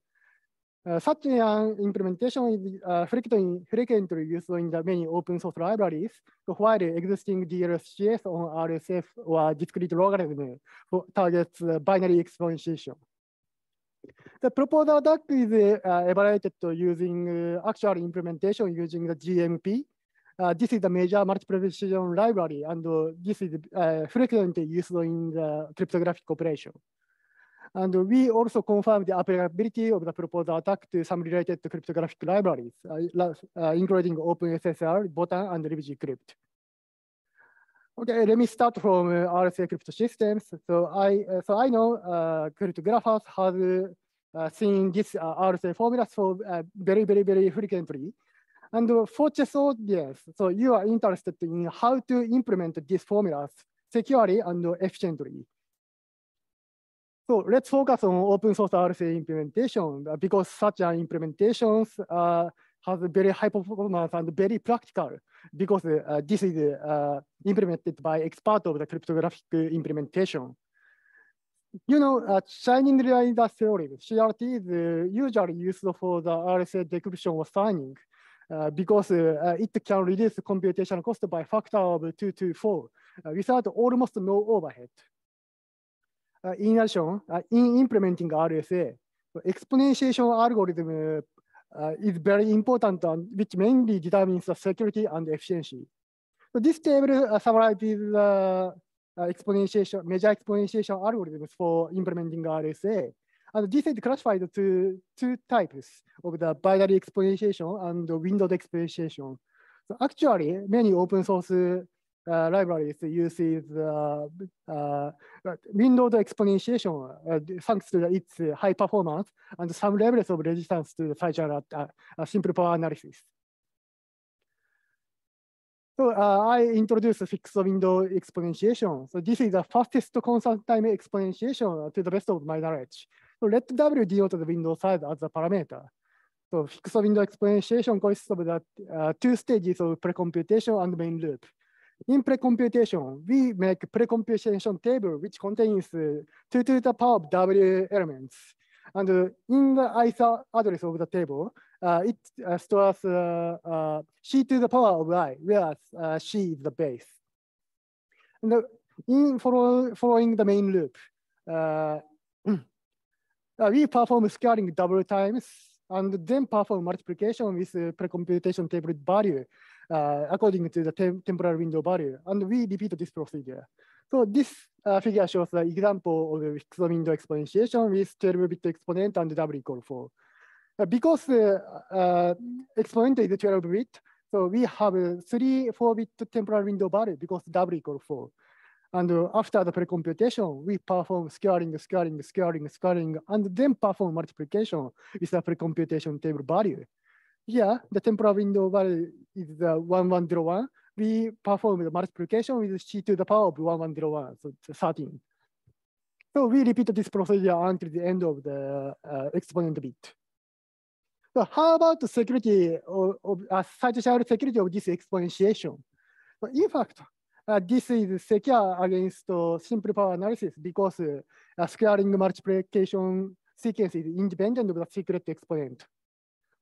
Such an implementation is uh, frequently, frequently used in the many open source libraries, while existing DLSCA on RSA or discrete logarithm targets uh, binary exponentiation. The proposed attack is uh, evaluated using uh, actual implementation using the GMP. Uh, this is the major multiple precision library, and this is frequently used in the cryptographic operation. And we also confirmed the applicability of the proposed attack to some related cryptographic libraries, uh, uh, including OpenSSL, Botan, and LibGcrypt. Okay, let me start from uh, RSA crypto systems. So I, uh, so I know uh, cryptographers have uh, seen this uh, RSA formulas for very, very, very frequently. And for this audience, so you are interested in how to implement these formulas securely and efficiently. So let's focus on open source RSA implementation uh, because such an implementations uh, has very high performance and very practical because uh, this is uh, implemented by expert of the cryptographic implementation. You know, uh, Chinese Remainder theorem, CRT is uh, usually used for the RSA decryption or signing uh, because uh, it can reduce computation cost by factor of two to four without almost no overhead. Uh, in addition, uh, in implementing RSA, exponentiation algorithm uh, is very important, and which mainly determines the security and efficiency. So this table summarizes the exponentiation, major exponentiation algorithms for implementing RSA. And this is classified to two types of the binary exponentiation and window exponentiation. So actually, many open source uh, libraries uses uh, uh, window exponentiation thanks to its high performance and some levels of resistance to the such a simple power analysis. So uh, I introduced fixed window exponentiation. So this is the fastest constant time exponentiation to the best of my knowledge. So let W denote the window size as a parameter. So fixed window exponentiation consists of the uh, two stages of precomputation and main loop. In pre-computation, we make pre-computation table which contains uh, 2 to the power of W elements. And uh, in the ISA address of the table, uh, it uh, stores uh, uh, C to the power of I, whereas C is the base. And in follow, following the main loop, [clears throat] we perform scaling double times and then perform multiplication with pre-computation table value uh, according to the tem temporal window value. And we repeat this procedure. So this uh, figure shows the example of the fixed window exponentiation with 12-bit exponent and W equal 4. Uh, because uh, exponent is 12-bit, so we have three 4-bit temporal window value because W equal 4. And uh, after the pre-computation, we perform scaling, scaling, scaling, scaling, and then perform multiplication with the pre-computation table value. Here, the temporal window value is the 1101. We perform the multiplication with c to the power of 1101, so 13. So we repeat this procedure until the end of the uh, exponent bit. So how about the security of, of uh, side-to-side security of this exponentiation? So in fact, uh, this is secure against uh, simple power analysis because uh, scaling multiplication sequence is independent of the secret exponent.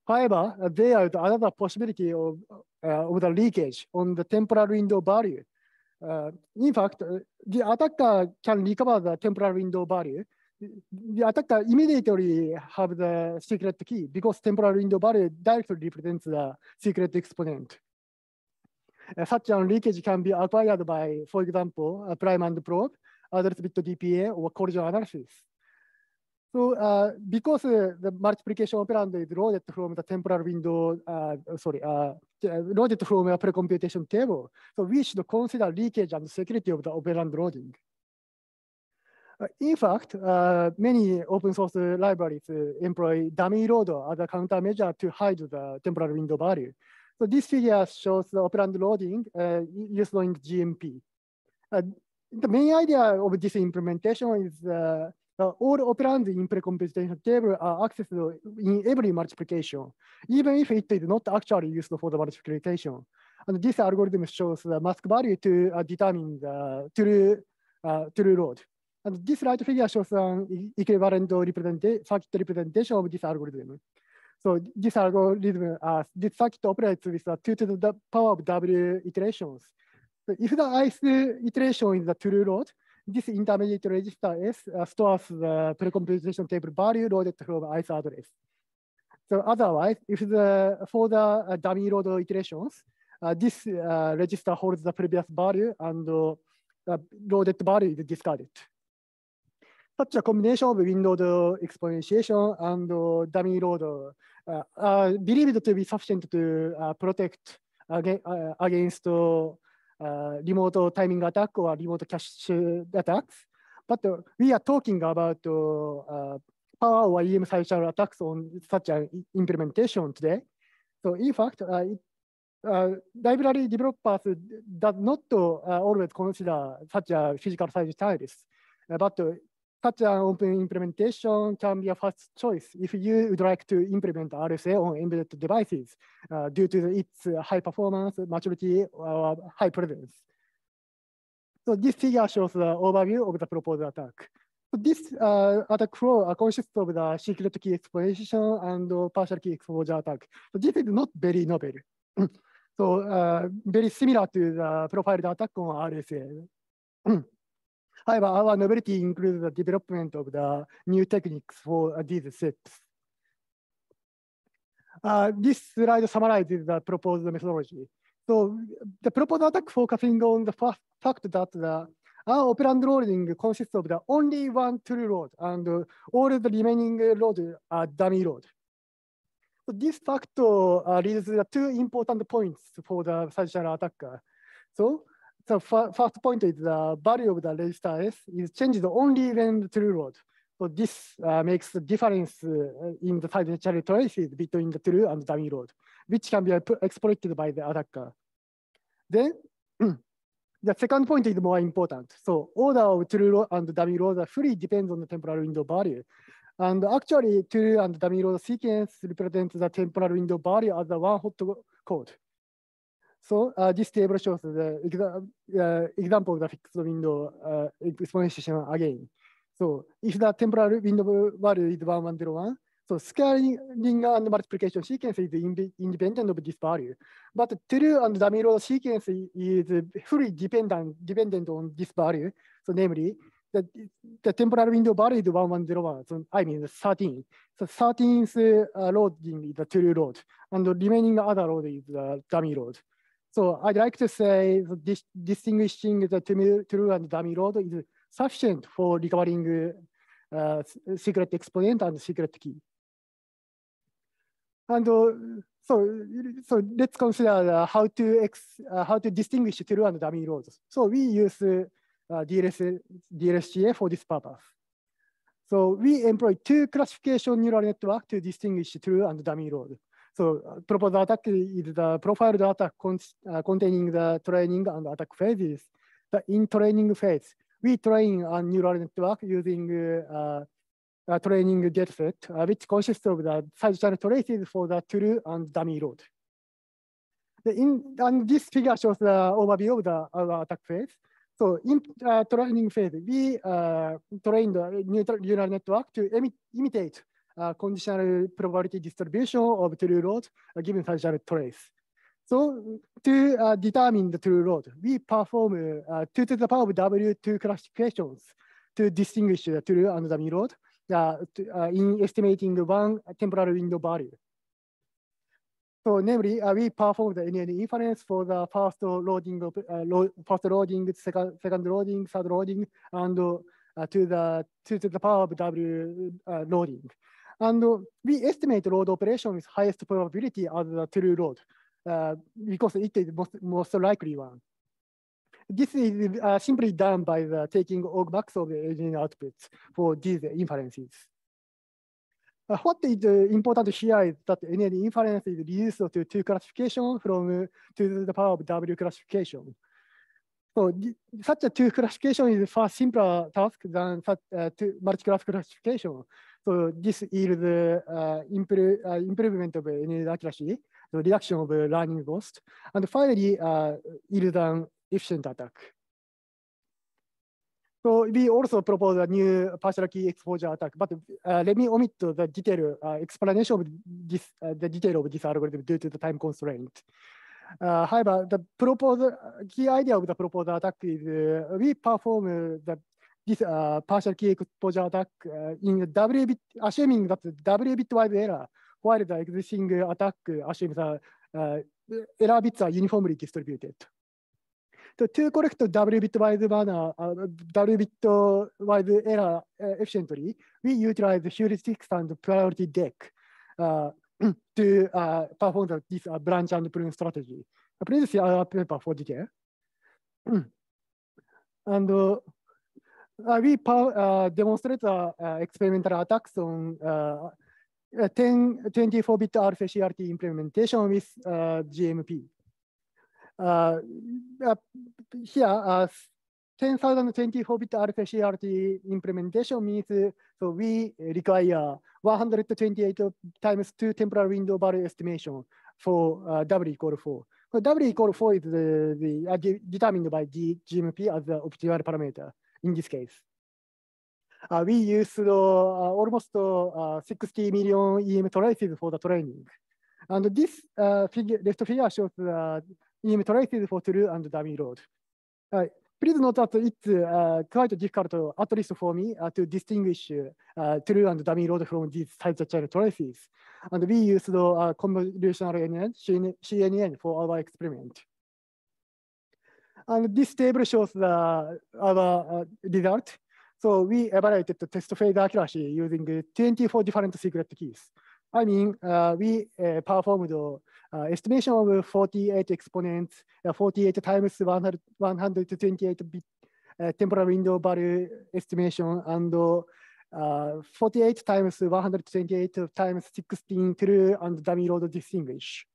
However, there is another possibility of, uh, of the leakage on the temporal window value. Uh, in fact, uh, the attacker can recover the temporal window value. The attacker immediately have the secret key because temporal window value directly represents the secret exponent. Uh, such a leakage can be acquired by, for example, prime and probe, address bit DPA, or collision analysis. So uh, because uh, the multiplication operand is loaded from the temporal window, uh, sorry, uh, loaded from a pre-computation table, so we should consider leakage and security of the operand loading. in fact, many open source libraries employ dummy load as a countermeasure to hide the temporal window value. So this figure shows the operand loading used in GMP. the main idea of this implementation is uh, all operands in precomputation table are accessed in every multiplication, even if it is not actually used for the multiplication. And this algorithm shows the mask value to uh, determine the true, uh, true load. And this right figure shows an equivalent circuit representation of this algorithm. So this algorithm, uh, this circuit operates with uh, 2 to the power of w iterations. So if the ith iteration is the true load, this intermediate register S uh, stores the precomputation table value loaded from ith address. So otherwise, if the for the uh, dummy load iterations, uh, this uh, register holds the previous value and uh, loaded value is discarded. Such a combination of windowed exponentiation and uh, dummy load are believed to be sufficient to protect against uh, remote timing attack or remote cache attacks. But we are talking about uh, power or EM side channel attacks on such an implementation today. So in fact, it, library developers does not always consider such a physical side channels, but such an open implementation can be a first choice if you would like to implement RSA on embedded devices uh, due to its high performance, maturity, or high presence. So this figure shows the overview of the proposed attack. So this uh, attack flow consists of the secret key exploitation and partial key exposure attack. So this is not very novel. [clears throat] so uh, very similar to the profiled attack on RSA. [clears throat] However, our novelty includes the development of the new techniques for these sets. Uh, this slide summarizes the proposed methodology. So the proposed attack focusing on the fact that the our operand loading consists of the only one true load and all the remaining loads are dummy load. So this fact uh, leads to two important points for the side attacker. So the first point is the value of the register S is changed only when the true load. So this uh, makes the difference uh, in the channel traces between the true and the dummy load, which can be exploited by the attacker. Then [clears throat] the second point is more important. So order of true load and dummy load fully depends on the temporal window value. And actually, true and dummy load sequence represents the temporal window value as a one hot code. So uh, this table shows the exa uh, example of the fixed window uh, exponentiation again. So if the temporal window value is 1101, so scaling and multiplication sequence is independent of this value. But true and dummy load sequence is fully dependent, dependent on this value. So namely, the, the temporal window value is 1101, so I mean 13. So 13th uh, loading is the true load, and the remaining other load is the dummy load. So I'd like to say this, distinguishing the true and dummy load is sufficient for recovering uh, secret exponent and secret key. And uh, so, so let's consider how to uh, how to distinguish true and dummy loads. So we use uh, DLS, DLSCA for this purpose. So we employ two classification neural network to distinguish true and dummy load. So proposed attack is the profiled attack con containing the training and attack phases. The in training phase, we train a neural network using uh, a training dataset, uh, which consists of the side channel traces for the true and dummy load. The in, and this figure shows the overview of the our attack phase. So in uh, training phase, we uh, trained the neural network to imitate uh, conditional probability distribution of true load uh, given such a trace. So to uh, determine the true load, we perform uh, 2 to the power of W two classifications to distinguish the true and dummy load uh, to, uh, in estimating one temporal window value. So namely, uh, we perform the NN inference for the first loading, of, uh, lo first loading, second, second loading, third loading, and uh, to the to the power of W uh, loading. And we estimate load operation with highest probability as the true load uh, because it is most, most likely one. This is uh, simply done by the taking max of the engine outputs for these inferences. Uh, what is important here is that any inference is reduced to two classification from to the power of W classification. So such a two classification is far simpler task than such uh, two multi-class classification. So this yields uh, uh, improvement of energy accuracy, the reduction of learning cost, and finally uh, yield an efficient attack. So we also propose a new partial key exposure attack, but uh, let me omit the detail uh, explanation of this, uh, the detail of this algorithm due to the time constraint. Uh, however, the proposed key idea of the proposed attack is uh, we perform the this uh, partial key exposure attack uh, in W bit, assuming that W bitwise error, while the existing attack assumes that uh, error bits are uniformly distributed. So to correct W bitwise manner, uh, W bitwise error efficiently, we utilize heuristics and priority deck to uh, perform the, this uh, branch and prune strategy. Please see our paper for detail. and uh, we demonstrate experimental attacks on 10, 24-bit RSA-CRT implementation with GMP. here, 10,024-bit RSA-CRT implementation means so we require 128 times two temporal window value estimation for uh, W equal 4. So W equal 4 is the, the uh, determined by G, GMP as the optimal parameter in this case. Uh, we used uh, almost uh, 60 million EM traces for the training. And this figure, left figure shows EM traces for true and dummy load. Please note that it's quite difficult, at least for me, to distinguish true and dummy load from these side channel traces. And we used convolutional NN, CNN for our experiment. And this table shows the, our uh, result. So we evaluated the test phase accuracy using 24 different secret keys. I mean, uh, we uh, performed uh, estimation of 48 exponents, 48 times 100, 128 bit temporal window value estimation, and 48 times 128 times 16 true and dummy load distinguish.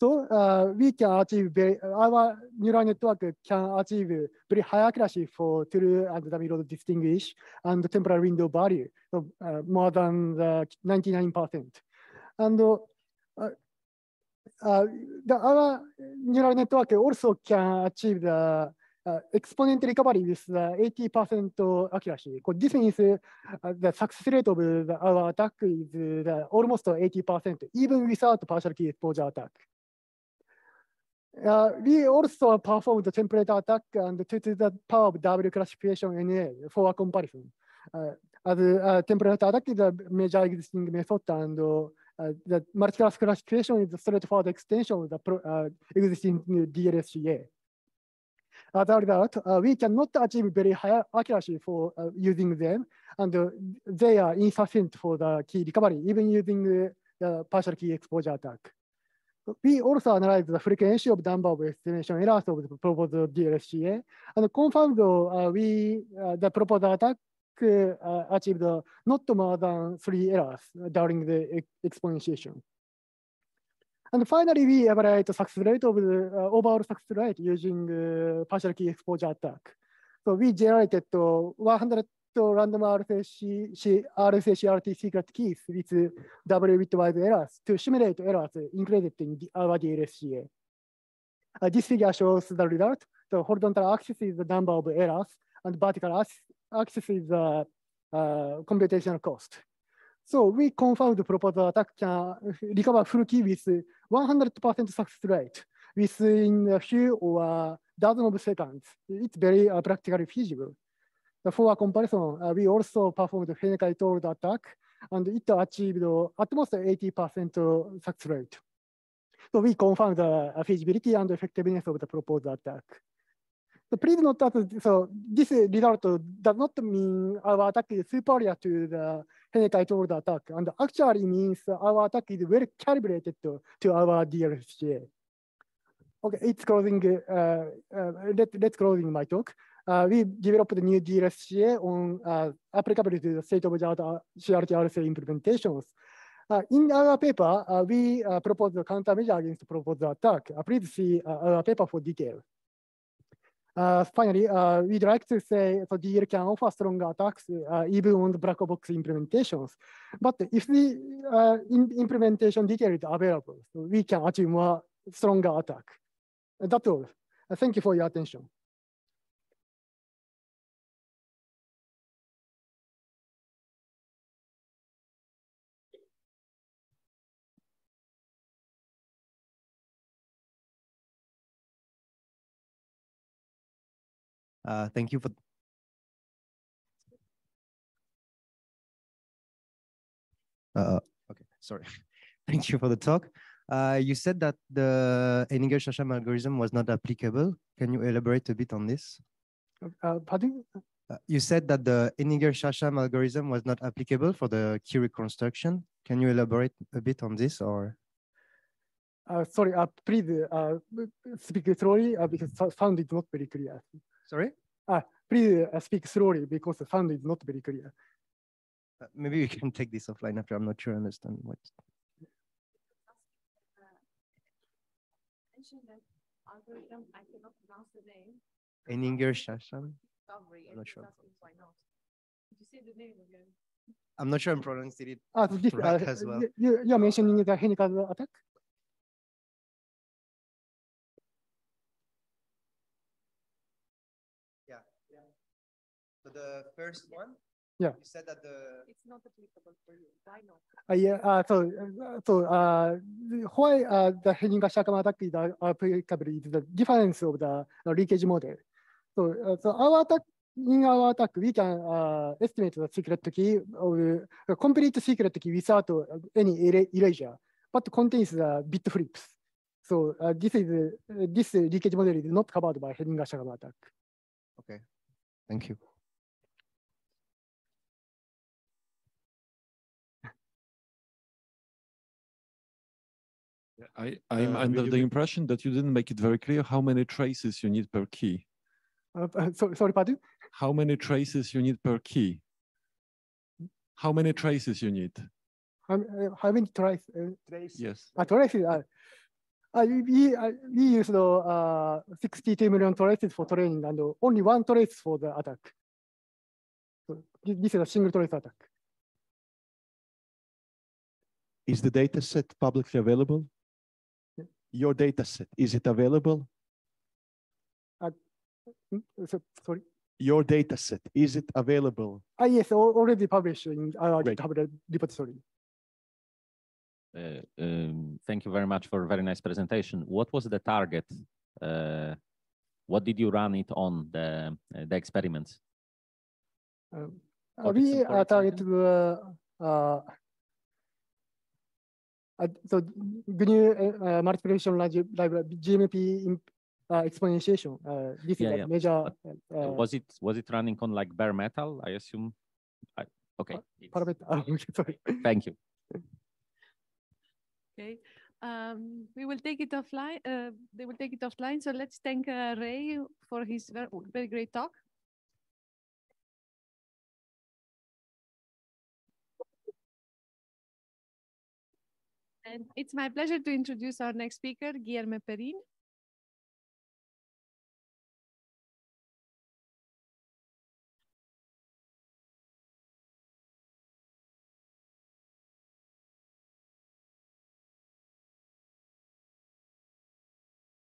So uh, we can achieve very, our neural network can achieve very high accuracy for true and dummy load distinguish and temporal window value, so, uh, more than the 99%. And uh, uh, the, our neural network also can achieve the uh, exponent recovery with the 80% accuracy. This means uh, the success rate of the, our attack is the, almost 80%, even without partial key exposure attack. Uh, we also perform the template attack and to, to the power of W classification NA for a comparison. Uh, as a template attack is a major existing method and uh, the multi-class classification is a straightforward extension of the pro, uh, existing DLSCA. As a result, uh, we cannot achieve very high accuracy for using them, and they are insufficient for the key recovery, even using the partial key exposure attack. We also analyzed the frequency of number of estimation errors of the proposed DLSCA and confirmed uh, we uh, the proposed attack uh, achieved not more than three errors during the exponentiation. And finally, we evaluate the success rate of the uh, overall success rate using uh, partial key exposure attack. So we generated 100 random RSA, RSA-CRT secret keys with W bitwise errors to simulate errors included in our DLSCA. Uh, this figure shows the result. The horizontal axis is the number of errors, and vertical axis is the uh, computational cost. So we confirmed the proposed attack can recover full key with 100% success rate within a few or dozen of seconds. It's very uh, practically feasible. For a comparison, uh, we also performed the Fennekai-Told attack, and it achieved at most 80% success rate. So we confirmed the feasibility and effectiveness of the proposed attack. So please note that so this result does not mean our attack is superior to the Fennekai-Told attack, and actually means our attack is well calibrated to, to our DLSCA. Okay, it's closing. Uh, uh, let, let's closing my talk. Uh, we developed a new DLSCA on uh, applicable to the state-of-the-art CRT-RSA implementations. Uh, in our paper, uh, we uh, propose a countermeasure against the proposed attack. Uh, please see uh, our paper for detail. Uh, finally, we'd like to say so DL can offer stronger attacks even on the black box implementations. But if the implementation detail is available, so we can achieve more stronger attack. That's all. Thank you for your attention. Uh, thank you for. Uh, okay, sorry. [laughs] thank you for the talk. Uh, you said that the Heninger-Shacham algorithm was not applicable. Can you elaborate a bit on this? Uh, pardon? Uh, you said that the Heninger-Shacham algorithm was not applicable for the key reconstruction. Can you elaborate a bit on this or? Uh, sorry, uh, please uh, speak slowly uh, because sound is not very clear. Sorry? Uh, please uh, speak slowly because the sound is not very clear. Uh, maybe we can take this offline after. I'm not sure I understand what. algorithm, I cannot pronounce the name. Heninger-Shacham? Discovery. I'm not sure. Why not? Could you say the name again? I'm not sure I'm pronouncing it Uh, so this, right uh, as well. you, you are mentioning the Heninger attack? The first one? Yeah. You said that the It's not applicable for you. Why not? Uh, yeah, uh, so, uh, so uh, the- why uh, the Henniker-Shakama attack is uh, applicable is the difference of the uh, leakage model. So, uh, so our attack, in our attack, we can uh, estimate the secret key of a complete secret key without uh, any era- erasure, but contains the bit flips. So uh, this is uh, this leakage model is not covered by Henniker-Shakama attack. Okay. Thank you. I, I'm Uh, under the impression that you didn't make it very clear how many traces you need per key. Uh, uh, sorry, sorry, pardon? How many traces you need per key? How many traces you need? How, uh, how many traces? Uh, Yes. uh, traces? Uh, uh, we, uh, we used uh, 62 million traces for training and only one trace for the attack. So this is a single trace attack. Is the data set publicly available? Yeah. Your data set, is it available? Mm, So, sorry. Your data set, is it available? Ah, yes, already published in our Great. GitHub repository. Uh, um, Thank you very much for a very nice presentation. What was the target? Uh, What did you run it on, the uh, the experiments? Um, uh, What is we some, for uh, target example? uh, uh, uh, so GNU uh, multiplication library, library GMP imp, uh, exponentiation. Uh, this Yeah, is yeah, a major. Uh, Uh, Was it was it running on like bare metal, I assume? I- Okay, it's- parameter. ah, okay, sorry. thank you. Okay. Um, we will take it offline. Uh, they will take it offline. So let's thank uh, Rei for his very, very great talk. And it's my pleasure to introduce our next speaker, Guillermo Perin.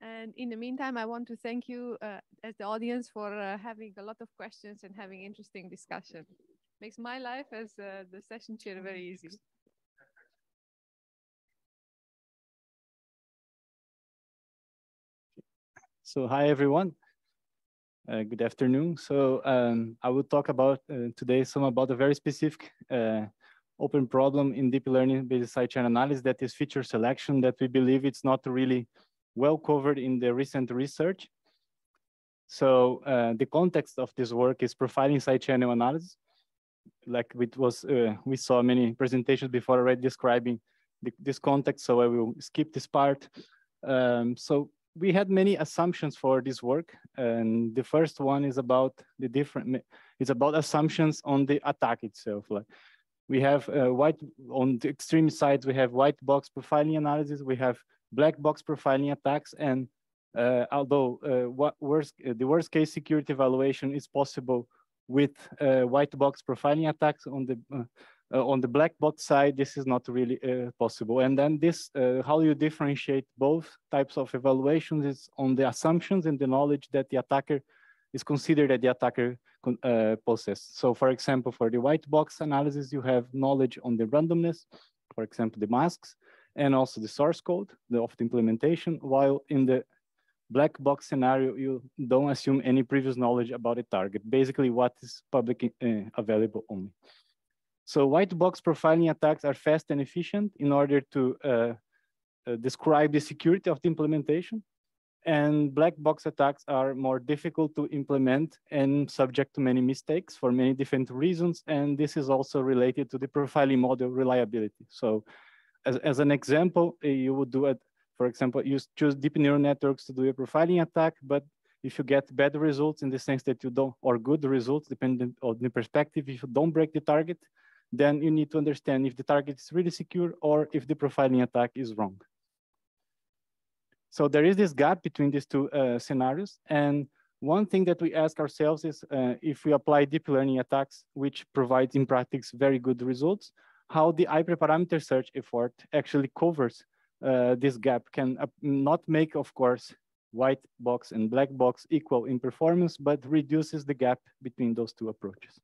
And in the meantime, I want to thank you uh, as the audience for uh, having a lot of questions and having interesting discussion. Makes my life as uh, the session chair very easy. So hi everyone. Uh, good afternoon. So um, I will talk about uh, today some about a very specific uh, open problem in deep learning based side-channel analysis that is feature selection that we believe it's not really well covered in the recent research. So uh, the context of this work is profiling side channel analysis. Like it was, uh, we saw many presentations before already describing the, this context, so I will skip this part. Um, so we had many assumptions for this work. And the first one is about the different, it's about assumptions on the attack itself. Like we have uh, white, on the extreme sides, we have white box profiling analysis, we have black box profiling attacks. And uh, although uh, what worst, uh, the worst case security evaluation is possible with uh, white box profiling attacks on the on the black box side, this is not really uh, possible. And then this, uh, how you differentiate both types of evaluations is on the assumptions and the knowledge that the attacker is considered that the attacker uh, possesses. So for example, for the white box analysis, you have knowledge on the randomness, for example, the masks, and also the source code the, of the implementation, while in the black box scenario, you don't assume any previous knowledge about the target, basically what is public uh, available only. So white box profiling attacks are fast and efficient in order to uh, uh, describe the security of the implementation. And black box attacks are more difficult to implement and subject to many mistakes for many different reasons. And this is also related to the profiling model reliability. So as, as an example, uh, you would do it, for example, you choose deep neural networks to do a profiling attack, but if you get bad results in the sense that you don't, or good results, depending on the perspective, if you don't break the target, then you need to understand if the target is really secure or if the profiling attack is wrong. So there is this gap between these two uh, scenarios. And one thing that we ask ourselves is uh, if we apply deep learning attacks, which provides in practice very good results, how the hyperparameter search effort actually covers uh, this gap can uh, not make, of course, white box and black box equal in performance, but reduces the gap between those two approaches.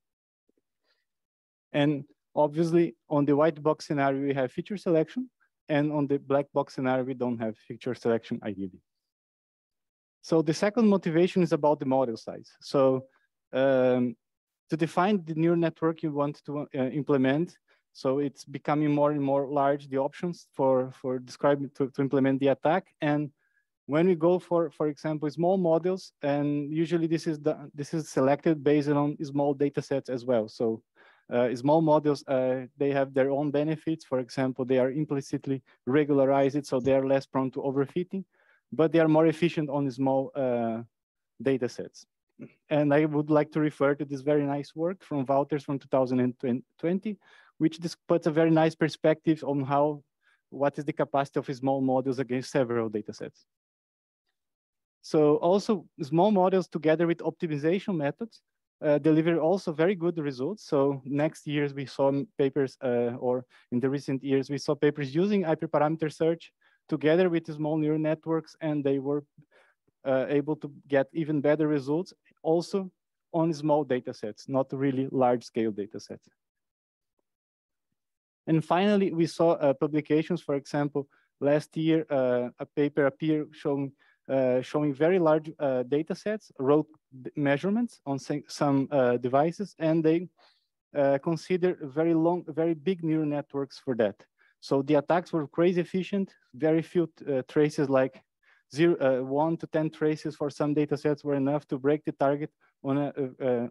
And obviously on the white box scenario, we have feature selection. And on the black box scenario, we don't have feature selection ideally. So the second motivation is about the model size. So um, to define the neural network you want to uh, implement, so it's becoming more and more large, the options for, for describing to, to implement the attack. And when we go for, for example, small models, and usually this is the this is selected based on small data sets as well. So small models, uh, they have their own benefits. For example, they are implicitly regularized, so they are less prone to overfitting, but they are more efficient on small uh, data sets. And I would like to refer to this very nice work from Wouters from 2020, which puts a very nice perspective on how, what is the capacity of small models against several data sets. So also small models together with optimization methods uh, deliver also very good results. So next years we saw papers, uh, or in the recent years, we saw papers using hyperparameter search together with small neural networks, and they were uh, able to get even better results also on small data sets, not really large scale data sets. And finally, we saw uh, publications, for example, last year, uh, a paper appeared showing showing very large uh, data sets, road measurements on some uh, devices, and they uh, consider very long, very big neural networks for that. So the attacks were crazy efficient, very few uh, traces like zero, one to 10 traces for some data sets were enough to break the target on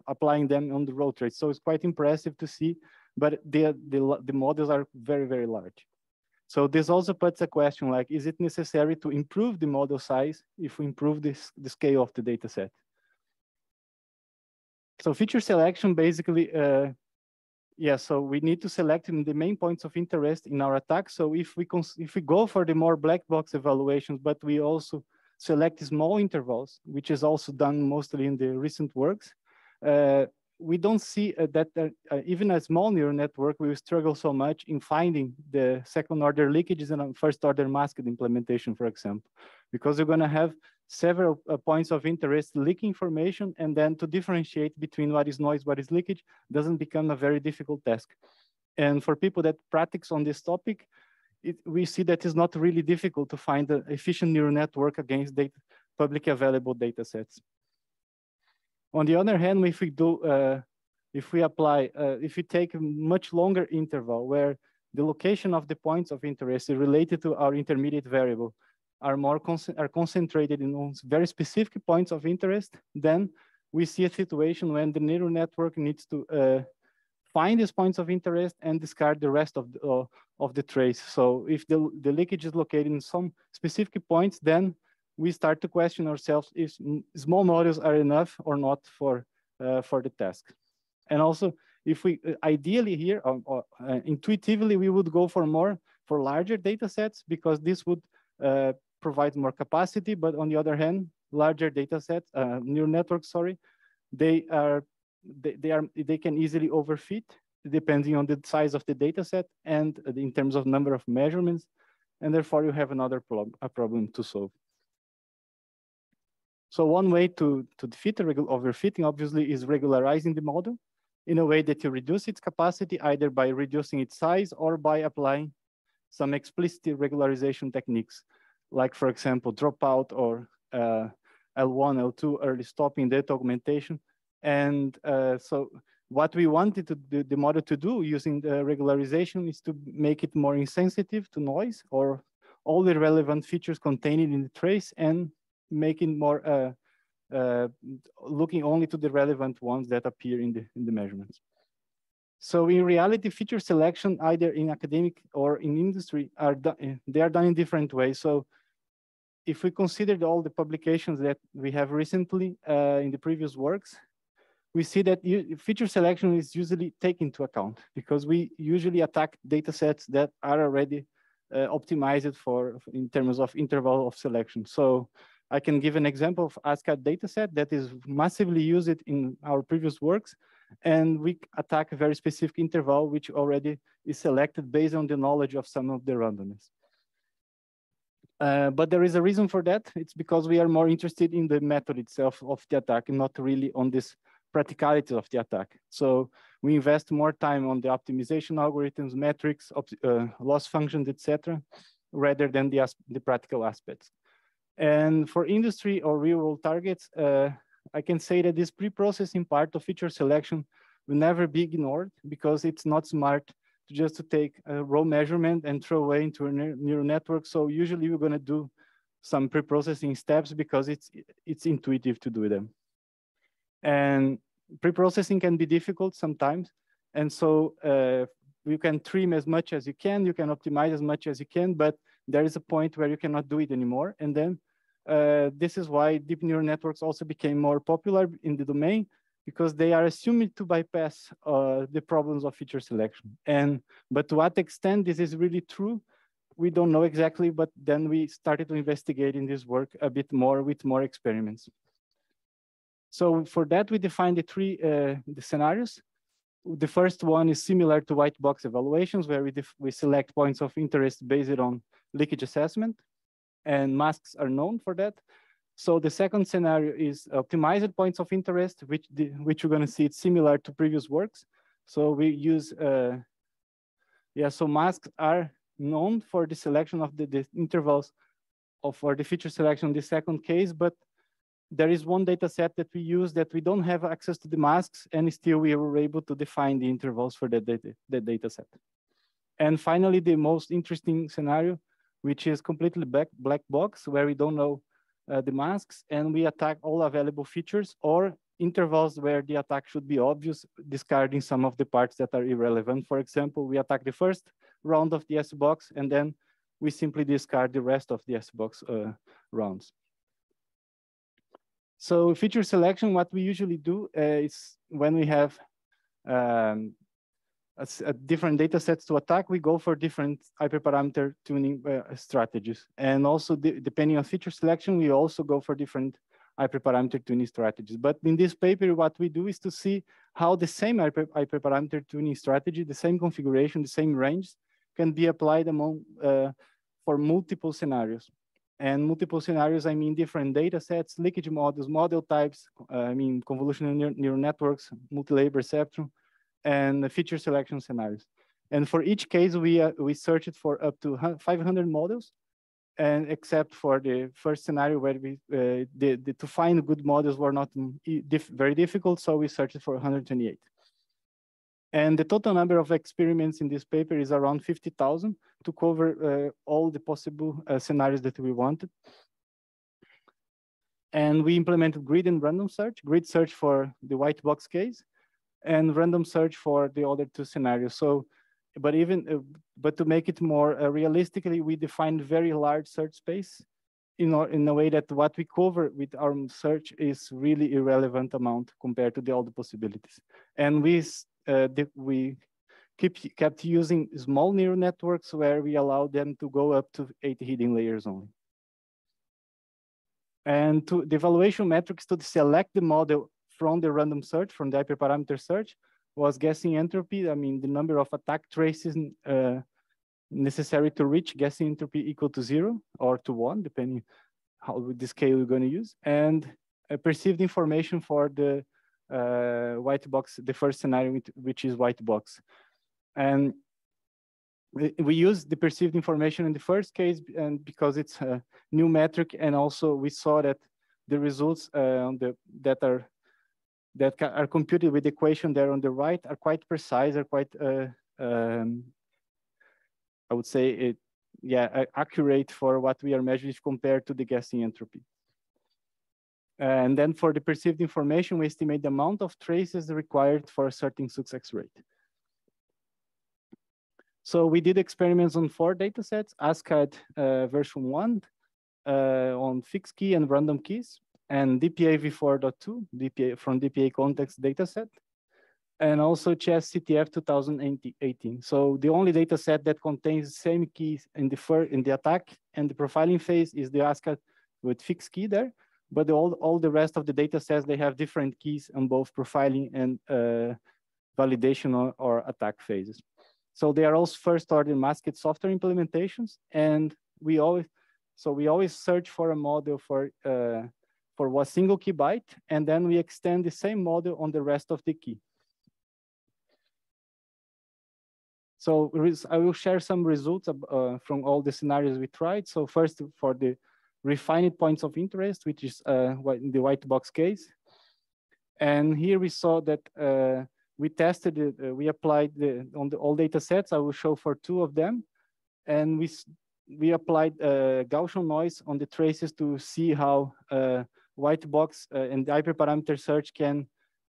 applying them on the road trace. So it's quite impressive to see, but the, the, the models are very, very large. So this also puts a question like, is it necessary to improve the model size if we improve this, the scale of the data set? So feature selection basically, uh, yeah, so we need to select the main points of interest in our attack. So if we, if we go for the more black box evaluations, but we also select small intervals, which is also done mostly in the recent works, uh, we don't see uh, that uh, uh, even a small neural network will struggle so much in finding the second order leakages and first order masked implementation, for example, because you're going to have several uh, points of interest leak information and then to differentiate between what is noise, what is leakage doesn't become a very difficult task. And for people that practice on this topic, it, we see that it's not really difficult to find an efficient neural network against data, publicly available data sets. On the other hand, if we do, uh, if we apply, uh, if we take a much longer interval where the location of the points of interest related to our intermediate variable are more con are concentrated in very specific points of interest, then we see a situation when the neural network needs to uh, find these points of interest and discard the rest of the, uh, of the trace. So if the, the leakage is located in some specific points, then we start to question ourselves if small models are enough or not for, uh, for the task. And also, if we uh, ideally here, um, uh, intuitively, we would go for more, for larger data sets because this would uh, provide more capacity. But on the other hand, larger data sets, uh, neural networks, sorry, they are they, they are they can easily overfit depending on the size of the data set and in terms of number of measurements, and therefore you have another prob a problem to solve. So one way to, to defeat the overfitting, obviously, is regularizing the model in a way that you reduce its capacity, either by reducing its size or by applying some explicit regularization techniques, like, for example, dropout or uh, L1, L2, early stopping data augmentation. And uh, so what we wanted to do, the model to do using the regularization is to make it more insensitive to noise or all the relevant features contained in the trace and making more uh, uh, looking only to the relevant ones that appear in the in the measurements. So in reality, feature selection, either in academic or in industry, are they are done in different ways. So if we consider all the publications that we have recently uh, in the previous works, we see that feature selection is usually taken into account because we usually attack data sets that are already uh, optimized for in terms of interval of selection. So I can give an example of ASCAD dataset that is massively used in our previous works. And we attack a very specific interval, which already is selected based on the knowledge of some of the randomness. Uh, but there is a reason for that. It's because we are more interested in the method itself of the attack and not really on this practicality of the attack. So we invest more time on the optimization algorithms, metrics, uh, loss functions, etc., rather than the, the practical aspects. And for industry or real world targets, uh, I can say that this pre-processing part of feature selection will never be ignored because it's not smart to just to take a raw measurement and throw away into a neural network. So usually we're gonna do some pre-processing steps because it's, it's intuitive to do them. And pre-processing can be difficult sometimes. And so uh, you can trim as much as you can, you can optimize as much as you can, but there is a point where you cannot do it anymore. And then uh, this is why deep neural networks also became more popular in the domain because they are assumed to bypass uh, the problems of feature selection. And but to what extent this is really true, we don't know exactly. But then we started to investigate in this work a bit more with more experiments. So for that, we defined the three uh, the scenarios. The first one is similar to white box evaluations, where we, we select points of interest based on leakage assessment and masks are known for that. So the second scenario is optimized points of interest, which, the, which you're gonna see it's similar to previous works. So we use, uh, yeah, so masks are known for the selection of the, the intervals of for the feature selection in the second case, but there is one data set that we use that we don't have access to the masks and still we were able to define the intervals for that data, that data set. And finally, the most interesting scenario which is completely black, black box where we don't know uh, the masks and we attack all available features or intervals where the attack should be obvious, discarding some of the parts that are irrelevant. For example, we attack the first round of the S box and then we simply discard the rest of the S box uh, rounds. So feature selection, what we usually do uh, is when we have um, a, different data sets to attack, we go for different hyperparameter tuning uh, strategies. And also depending on feature selection, we also go for different hyperparameter tuning strategies. But in this paper, what we do is to see how the same hyper, hyperparameter tuning strategy, the same configuration, the same range can be applied among uh, for multiple scenarios. And multiple scenarios, I mean different data sets, leakage models, model types, uh, I mean convolutional neural networks, multi-layer perceptron, and feature selection scenarios. And for each case, we, uh, we searched for up to 500 models, and except for the first scenario where we uh, the, the, to find good models were not very difficult, so we searched for 128. And the total number of experiments in this paper is around 50,000 to cover uh, all the possible uh, scenarios that we wanted. And we implemented grid and random search, grid search for the white box case, and random search for the other two scenarios. So, but even, uh, but to make it more uh, realistically, we defined very large search space in, our, in a way that what we cover with our search is really irrelevant amount compared to the other possibilities. And we, uh, we keep, kept using small neural networks where we allow them to go up to eight hidden layers only. And to the evaluation metrics to select the model from the random search, from the hyperparameter search, was guessing entropy. I mean, the number of attack traces uh, necessary to reach guessing entropy equal to zero or to one, depending how the scale you're going to use, and perceived information for the uh, white box, the first scenario, which is white box. And we use the perceived information in the first case and because it's a new metric and also we saw that the results uh, that are that are computed with the equation there on the right are quite precise are quite uh, um, I would say it, yeah, accurate for what we are measuring compared to the guessing entropy. And then for the perceived information, we estimate the amount of traces required for a certain success rate. So we did experiments on four data sets, ASCAD uh, version one, uh, on fixed key and random keys, and DPA v4.2, DPA from DPA contest dataset, and also CHES CTF 2018. So the only dataset that contains the same keys in the first, in the attack and the profiling phase is the ASCAD with fixed key there. But the, all, all the rest of the data sets, they have different keys on both profiling and uh, validation or, or, attack phases. So they are also first order masked software implementations. And we always, so we always search for a model for, uh, for one single key byte, and then we extend the same model on the rest of the key. So I will share some results uh, from all the scenarios we tried. So first for the refined points of interest, which is uh, the white box case. And here we saw that uh, we tested it, uh, we applied the, on the all data sets. I will show for two of them. And we, we applied uh, Gaussian noise on the traces to see how uh, white box and the hyperparameter search can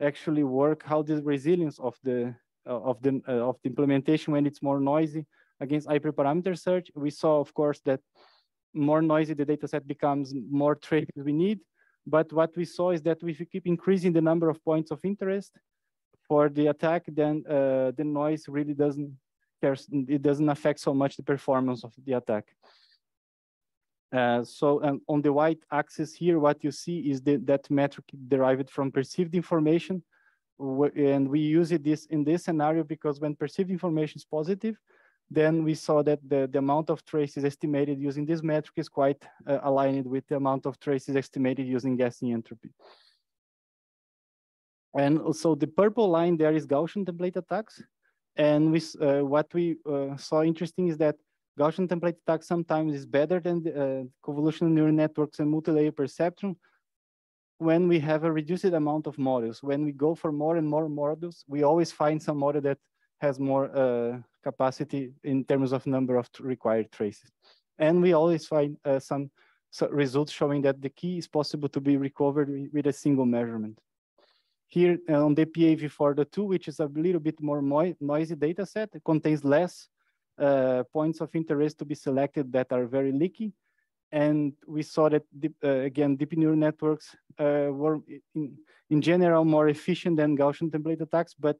actually work, how the resilience of the uh, of the uh, of the implementation when it's more noisy against hyperparameter search. We saw, of course, that more noisy the data set becomes, more traces we need. But what we saw is that if we keep increasing the number of points of interest for the attack, then uh, the noise really doesn't care, it doesn't affect so much the performance of the attack. Uh, so on the white axis here, what you see is the, that metric derived from perceived information and we use it this in this scenario because when perceived information is positive, then we saw that the, the amount of traces estimated using this metric is quite uh, aligned with the amount of traces estimated using guessing entropy. And also the purple line there is Gaussian template attacks. And we, uh, what we uh, saw interesting is that Gaussian template attacks sometimes is better than the uh, convolutional neural networks and multi-layer perceptron when we have a reduced amount of models. When we go for more and more models, we always find some model that has more uh, capacity in terms of number of required traces. And we always find uh, some so results showing that the key is possible to be recovered with a single measurement. Here uh, on the PAV4.2, which is a little bit more noisy data set, it contains less points of interest to be selected that are very leaky. And we saw that, deep, uh, again, deep neural networks uh, were in, in general more efficient than Gaussian template attacks, but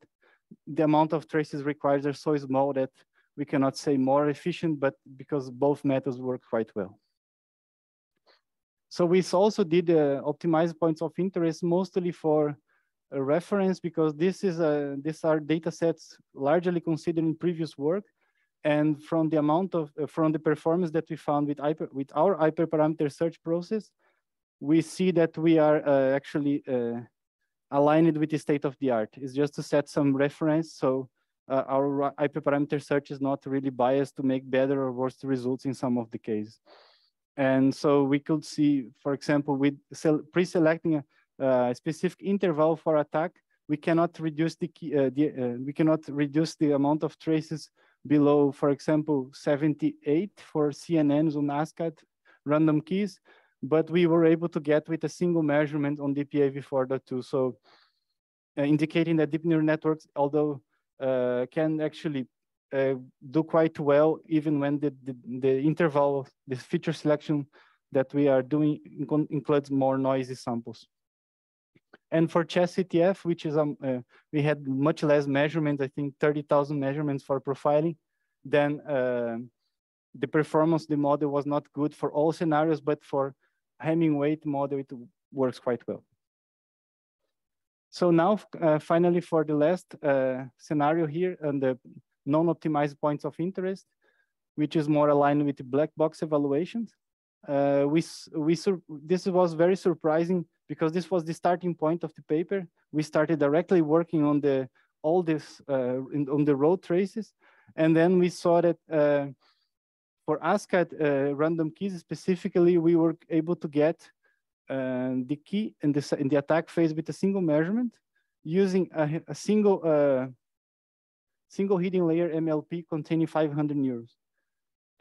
the amount of traces required are so small that we cannot say more efficient, but because both methods work quite well. So we also did uh, optimize points of interest mostly for a reference because this is a, these are data sets largely considered in previous work and from the amount of, uh, from the performance that we found with, hyper, with our hyperparameter search process, we see that we are uh, actually uh, aligned with the state of the art. It's just to set some reference. So uh, our hyperparameter search is not really biased to make better or worse results in some of the cases. And so we could see, for example, with pre-selecting a, a, specific interval for attack, we cannot reduce the, key, uh, the uh, we cannot reduce the amount of traces below, for example, 78 for CNNs on ASCAD random keys, but we were able to get with a single measurement on DPA v4.2. So uh, indicating that deep neural networks, although uh, can actually uh, do quite well, even when the, the, the, interval, the feature selection that we are doing includes more noisy samples. And for CHES CTF, which is, um, uh, we had much less measurements, I think 30,000 measurements for profiling, then uh, the performance the model was not good for all scenarios, but for weight model, it works quite well. So now, uh, finally, for the last uh, scenario here and the non-optimized points of interest, which is more aligned with black box evaluations. Uh, we, we this was very surprising because this was the starting point of the paper. We started directly working on the all this uh, in, on the road traces, and then we saw that uh, for ASCAD uh, random keys specifically, we were able to get uh, the key in the in the attack phase with a single measurement using a, a single uh, single hidden layer MLP containing 500 neurons.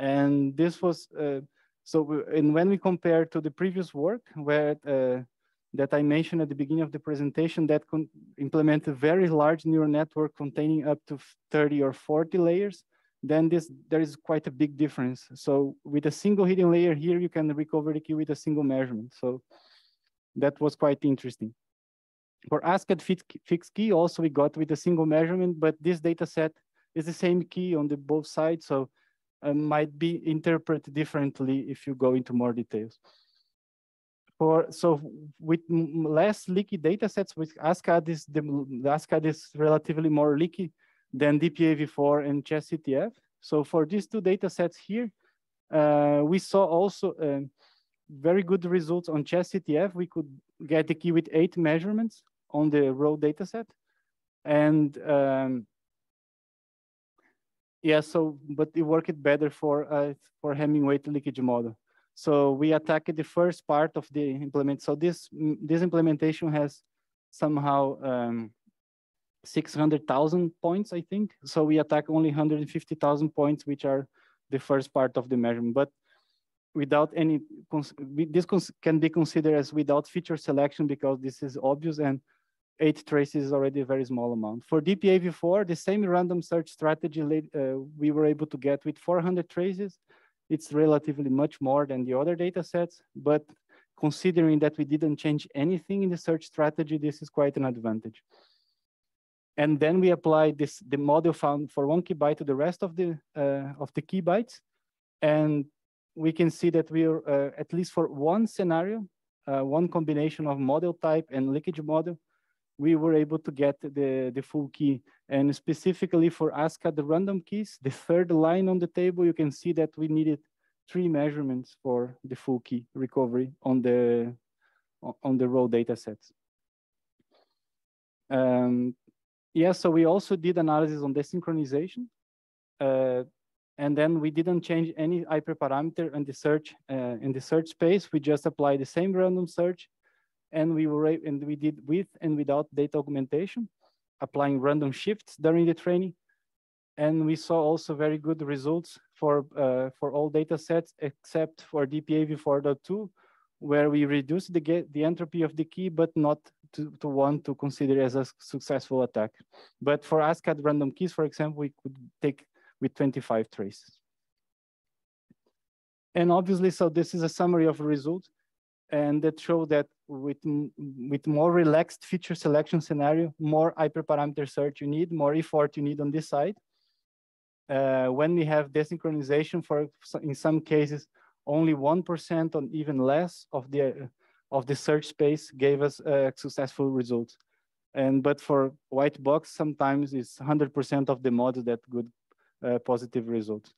And this was, uh, so, and when we compare to the previous work where that I mentioned at the beginning of the presentation that implement a very large neural network containing up to 30 or 40 layers, then this there is quite a big difference. So with a single hidden layer here, you can recover the key with a single measurement. So that was quite interesting. For ASCAD fixed key, also we got with a single measurement, but this data set is the same key on the both sides. So uh, might be interpreted differently if you go into more details. For, so with less leaky data sets, with ASCAD is, the, ASCAD is relatively more leaky than DPAV4 and CHESCTF. So for these two data sets here, uh, we saw also uh, very good results on CHESCTF. We could get the key with eight measurements on the raw data set. And um, yeah, so, but it worked better for, uh, for weight leakage model. So we attacked the first part of the implement. So this, this implementation has somehow um, 600,000 points, I think. So we attack only 150,000 points, which are the first part of the measurement. But without any, this can be considered as without feature selection because this is obvious and eight traces is already a very small amount. For DPAV4, the same random search strategy uh, we were able to get with 400 traces. It's relatively much more than the other data sets, but considering that we didn't change anything in the search strategy, this is quite an advantage. And then we apply this the model found for one key byte to the rest of the uh, of the key bytes, and we can see that we are uh, at least for one scenario, uh, one combination of model type and leakage model, we were able to get the, the full key. And specifically for ASCAD, the random keys, the third line on the table, you can see that we needed three measurements for the full key recovery on the, on the raw data sets. Um, yeah, so we also did analysis on desynchronization. Uh, and then we didn't change any hyperparameter in the search uh, in the search space. We just applied the same random search and we were and we did with and without data augmentation, applying random shifts during the training. And we saw also very good results for, uh, for all data sets except for DPAV 4.2, where we reduced the, the entropy of the key, but not to, to one to consider as a successful attack. But for ASCAD random keys, for example, we could take with 25 traces. And obviously, so this is a summary of results and that show that with, with more relaxed feature selection scenario, more hyperparameter search you need, more effort you need on this side. Uh, when we have desynchronization for, in some cases, only 1% or even less of the, of the search space gave us uh, successful results. And, but for white box, sometimes it's 100% of the model that good uh, positive results.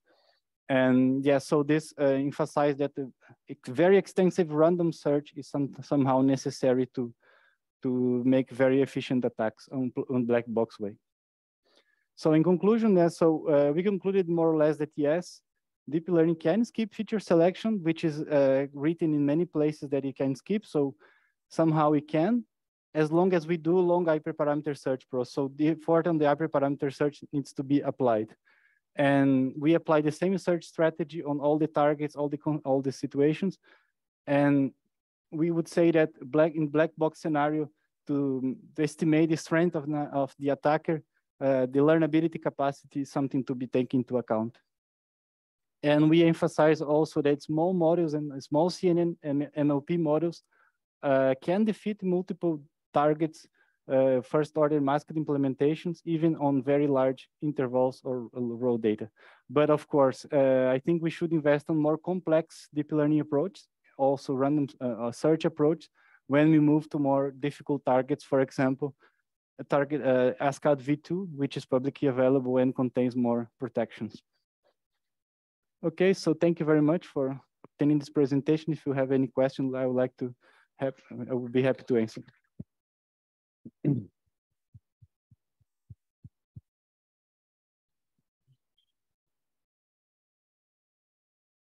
And yeah, so this uh, emphasized that the very extensive random search is some, somehow necessary to, to make very efficient attacks on, on black box way. So in conclusion, yeah, so uh, we concluded more or less that yes, deep learning can skip feature selection, which is uh, written in many places that it can skip. So somehow we can, as long as we do long hyperparameter search process. So the effort on the hyperparameter search needs to be applied. And we apply the same search strategy on all the targets, all the all the situations. And we would say that black in black box scenario to, to estimate the strength of, of the attacker, uh, the learnability capacity is something to be taken into account. And we emphasize also that small models and small CNN and MLP models uh, can defeat multiple targets, uh, first order masked implementations, even on very large intervals or raw data. But of course, uh, I think we should invest on more complex deep learning approach, also random uh, search approach, when we move to more difficult targets, for example, a target uh, ASCAD v2, which is publicly available and contains more protections. Okay, so thank you very much for attending this presentation. If you have any questions, I would like to have, I would be happy to answer. [clears throat]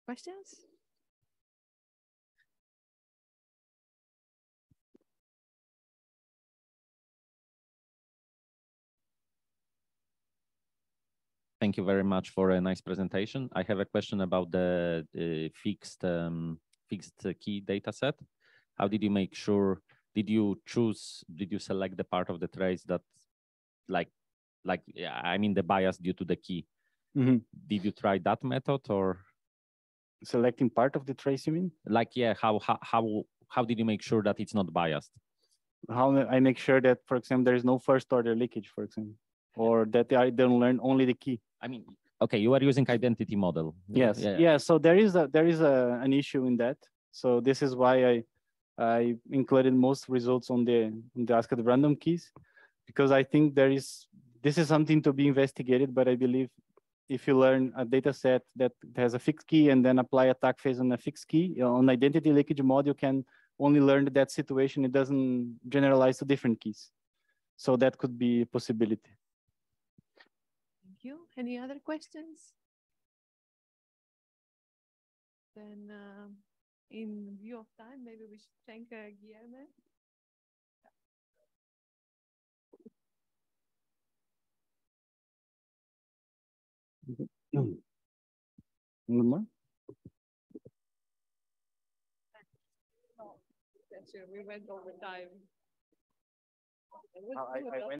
Questions? Thank you very much for a nice presentation. I have a question about the, the fixed um, fixed key data set. How did you make sure, did you choose, did you select the part of the trace that like, like I mean the bias due to the key? Mm -hmm. Did you try that method or? Selecting part of the trace, you mean? Like, yeah, how, how, how, how did you make sure that it's not biased? How I make sure that, for example, there is no first order leakage, for example, or that I don't learn only the key. I mean, okay, you are using identity model. Yes, yeah. yeah. So there is a there is a an issue in that. So this is why I I included most results on the on the ASCAD random keys because I think there is this is something to be investigated. But I believe if you learn a data set that has a fixed key and then apply attack phase on a fixed key you know, on identity leakage model, you can only learn that situation. It doesn't generalize to different keys. So that could be a possibility Thank you. Any other questions? Then uh, in view of time, maybe we should thank uh, Guillermo. One Sure, we went over time. I, I went